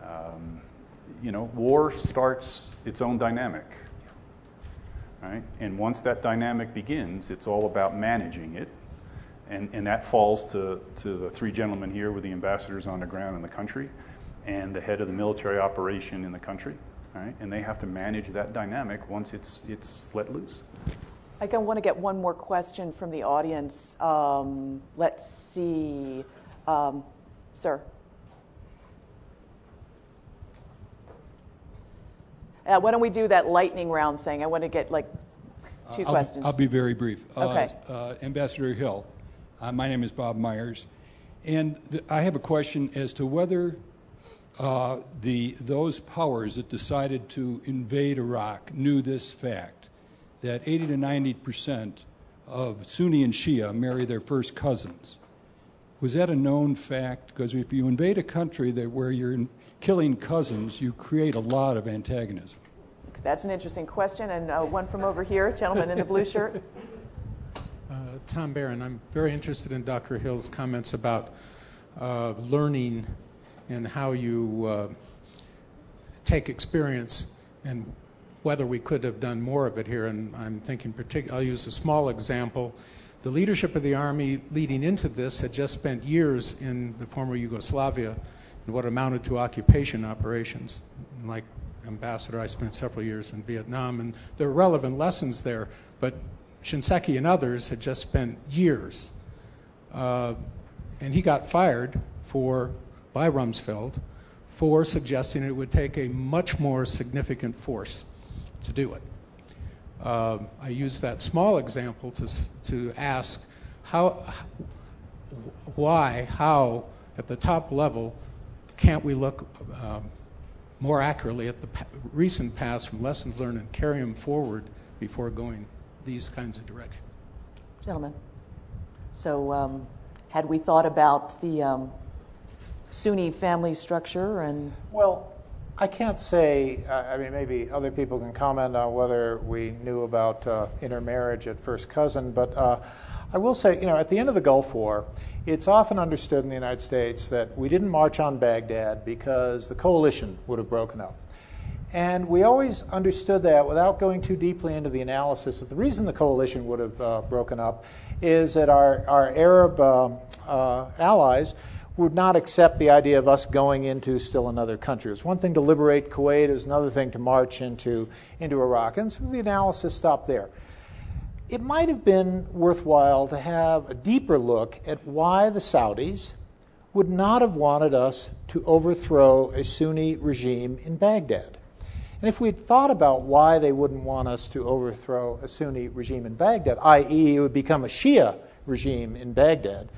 Um, you know, war starts its own dynamic, right? And once that dynamic begins, it's all about managing it. And, and that falls to, to the three gentlemen here with the ambassadors on the ground in the country and the head of the military operation in the country, right? And they have to manage that dynamic once it's it's let loose. I want to get one more question from the audience. Um, let's see, um, sir. Uh, why don't we do that lightning round thing? I want to get like two uh, questions. I'll, be very brief. Okay. Uh, Ambassador Hill, uh, my name is Bob Myers, and th- I have a question as to whether uh, the, those powers that decided to invade Iraq knew this fact that 80 to 90 percent of Sunni and Shia marry their first cousins. Was that a known fact? Because if you invade a country that, where you're killing cousins, you create a lot of antagonism. That's an interesting question. And uh, one from over here, gentleman in the blue shirt. [LAUGHS] Uh, Tom Barron, I'm very interested in Dr. Hill's comments about uh, learning and how you uh, take experience and whether we could have done more of it here. And I'm thinking, particular. I'll use a small example. The leadership of the army leading into this had just spent years in the former Yugoslavia in what amounted to occupation operations. Like ambassador, I spent several years in Vietnam, and there are relevant lessons there. But Shinseki and others had just spent years, uh, and he got fired for by Rumsfeld for suggesting it would take a much more significant force to do it. Uh, I use that small example to, to ask how, why, how, at the top level, can't we look um, more accurately at the pa- recent past from lessons learned and carry them forward before going these kinds of directions? Gentlemen, so um, had we thought about the um, Sunni family structure and? Well, I can't say, I mean, maybe other people can comment on whether we knew about uh, intermarriage at first cousin, but uh, I will say, you know, at the end of the Gulf War, it's often understood in the United States that we didn't march on Baghdad because the coalition would have broken up. And we always understood that without going too deeply into the analysis that the reason the coalition would have uh, broken up is that our, our Arab uh, uh, allies would not accept the idea of us going into still another country. It's one thing to liberate Kuwait, it's another thing to march into, into Iraq. And so the analysis stopped there. It might have been worthwhile to have a deeper look at why the Saudis would not have wanted us to overthrow a Sunni regime in Baghdad. And if we'd thought about why they wouldn't want us to overthrow a Sunni regime in Baghdad, i.e., it would become a Shia regime in Baghdad,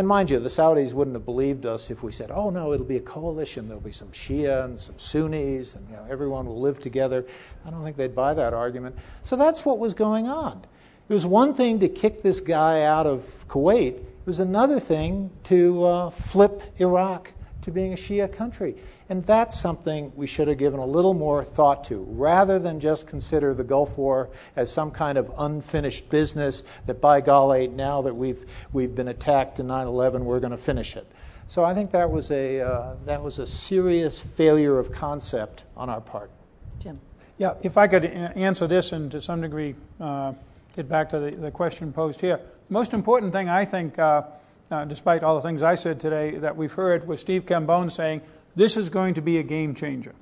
and mind you, the Saudis wouldn't have believed us if we said, oh no, it'll be a coalition. There'll be some Shia and some Sunnis, and you know, everyone will live together. I don't think they'd buy that argument. So that's what was going on. It was one thing to kick this guy out of Kuwait, it was another thing to uh, flip Iraq to being a Shia country. And that's something we should have given a little more thought to, rather than just consider the Gulf War as some kind of unfinished business that, by golly, now that we've, we've been attacked in 9 11, we're going to finish it. So I think that was, a, uh, that was a serious failure of concept on our part. Jim. Yeah, if I could answer this and to some degree uh, get back to the, the, question posed here. The most important thing, I think, uh, uh despite all the things I said today, that we've heard was Steve Cambone saying, this is going to be a game changer.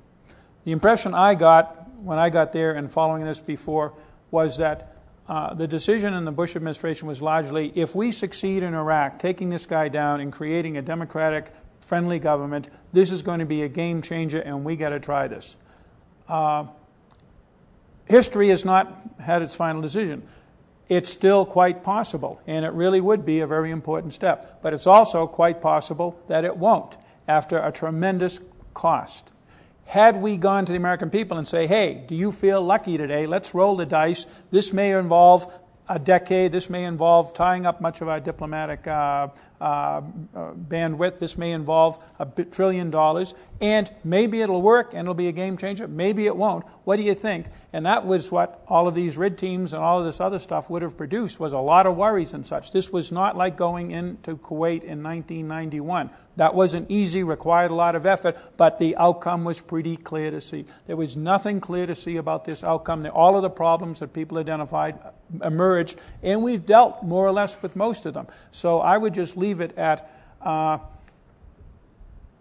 The impression I got when I got there and following this before was that uh, the decision in the Bush administration was largely if we succeed in Iraq, taking this guy down and creating a democratic, friendly government, this is going to be a game changer and we got to try this. Uh, history has not had its final decision. It's still quite possible, and it really would be a very important step. But it's also quite possible that it won't after a tremendous cost. Had we gone to the American people and say, hey, do you feel lucky today? Let's roll the dice. This may involve a decade. This may involve tying up much of our diplomatic uh, uh, bandwidth. This may involve a trillion dollars. And maybe it'll work and it'll be a game changer. Maybe it won't. What do you think? And that was what all of these red teams and all of this other stuff would have produced was a lot of worries and such. This was not like going into Kuwait in 1991. That wasn't easy, required a lot of effort, but the outcome was pretty clear to see. There was nothing clear to see about this outcome. All of the problems that people identified emerged, and we've dealt more or less with most of them. So I would just leave it at uh,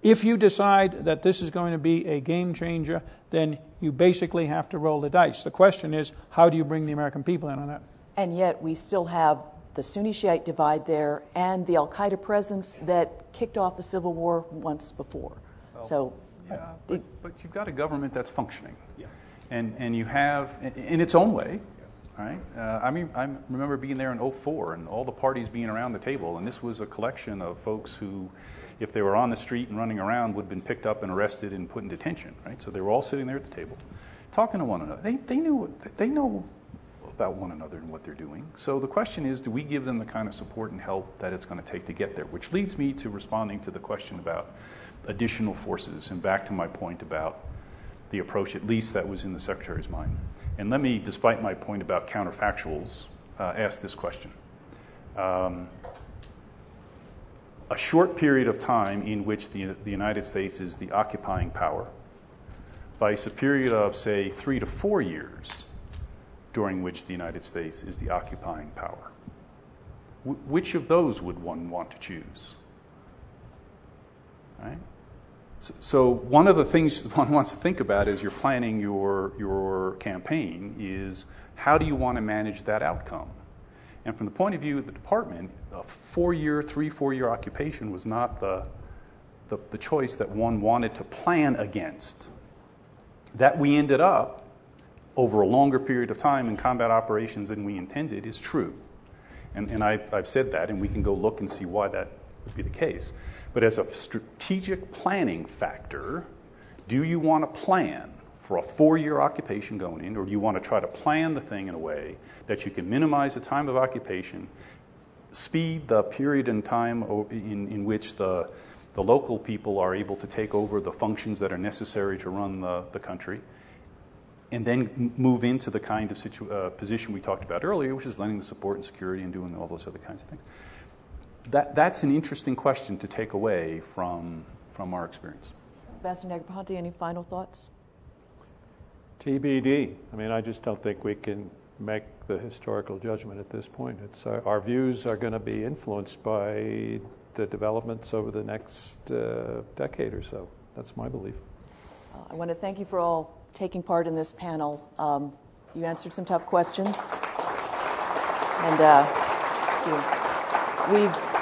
if you decide that this is going to be a game changer, then you basically have to roll the dice. The question is, how do you bring the American people in on that? And yet, we still have the Sunni Shiite divide there and the Al Qaeda presence that kicked off a civil war once before. Well, so, yeah, but, but, you've got a government that's functioning. Yeah. And, and you have, in its own way, right? Uh, I mean, I remember being there in 04 and all the parties being around the table, and this was a collection of folks who if they were on the street and running around, would have been picked up and arrested and put in detention, right? So they were all sitting there at the table, talking to one another. They, they knew they know about one another and what they're doing. So the question is, do we give them the kind of support and help that it's going to take to get there? Which leads me to responding to the question about additional forces and back to my point about the approach, at least that was in the secretary's mind. And let me, despite my point about counterfactuals, uh, ask this question. Um, a short period of time in which the, the United States is the occupying power, vice a period of, say, three to four years during which the United States is the occupying power. W- which of those would one want to choose? Right? So, one of the things [LAUGHS] one wants to think about as you're planning your, your campaign is how do you want to manage that outcome? And from the point of view of the department, a four year, three, four year occupation was not the, the, the, choice that one wanted to plan against. That we ended up over a longer period of time in combat operations than we intended is true. And, and I, I've said that, and we can go look and see why that would be the case. But as a strategic planning factor, do you want to plan for a four year occupation going in, or do you want to try to plan the thing in a way that you can minimize the time of occupation, speed the period and time in, in which the, the local people are able to take over the functions that are necessary to run the, the country, and then move into the kind of situ- uh, position we talked about earlier, which is lending the support and security and doing all those other kinds of things. That, that's an interesting question to take away from, from our experience. Ambassador Negroponte, any final thoughts? TBD. I mean, I just don't think we can make the historical judgment at this point. It's uh, our views are going to be influenced by the developments over the next uh, decade or so. That's my belief. Uh, I want to thank you for all taking part in this panel. Um, you answered some tough questions, and uh, we've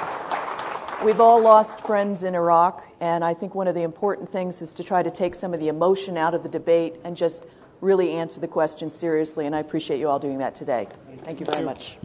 we've all lost friends in Iraq, and I think one of the important things is to try to take some of the emotion out of the debate and just really answer the question seriously, and I appreciate you all doing that today. Thank you very much.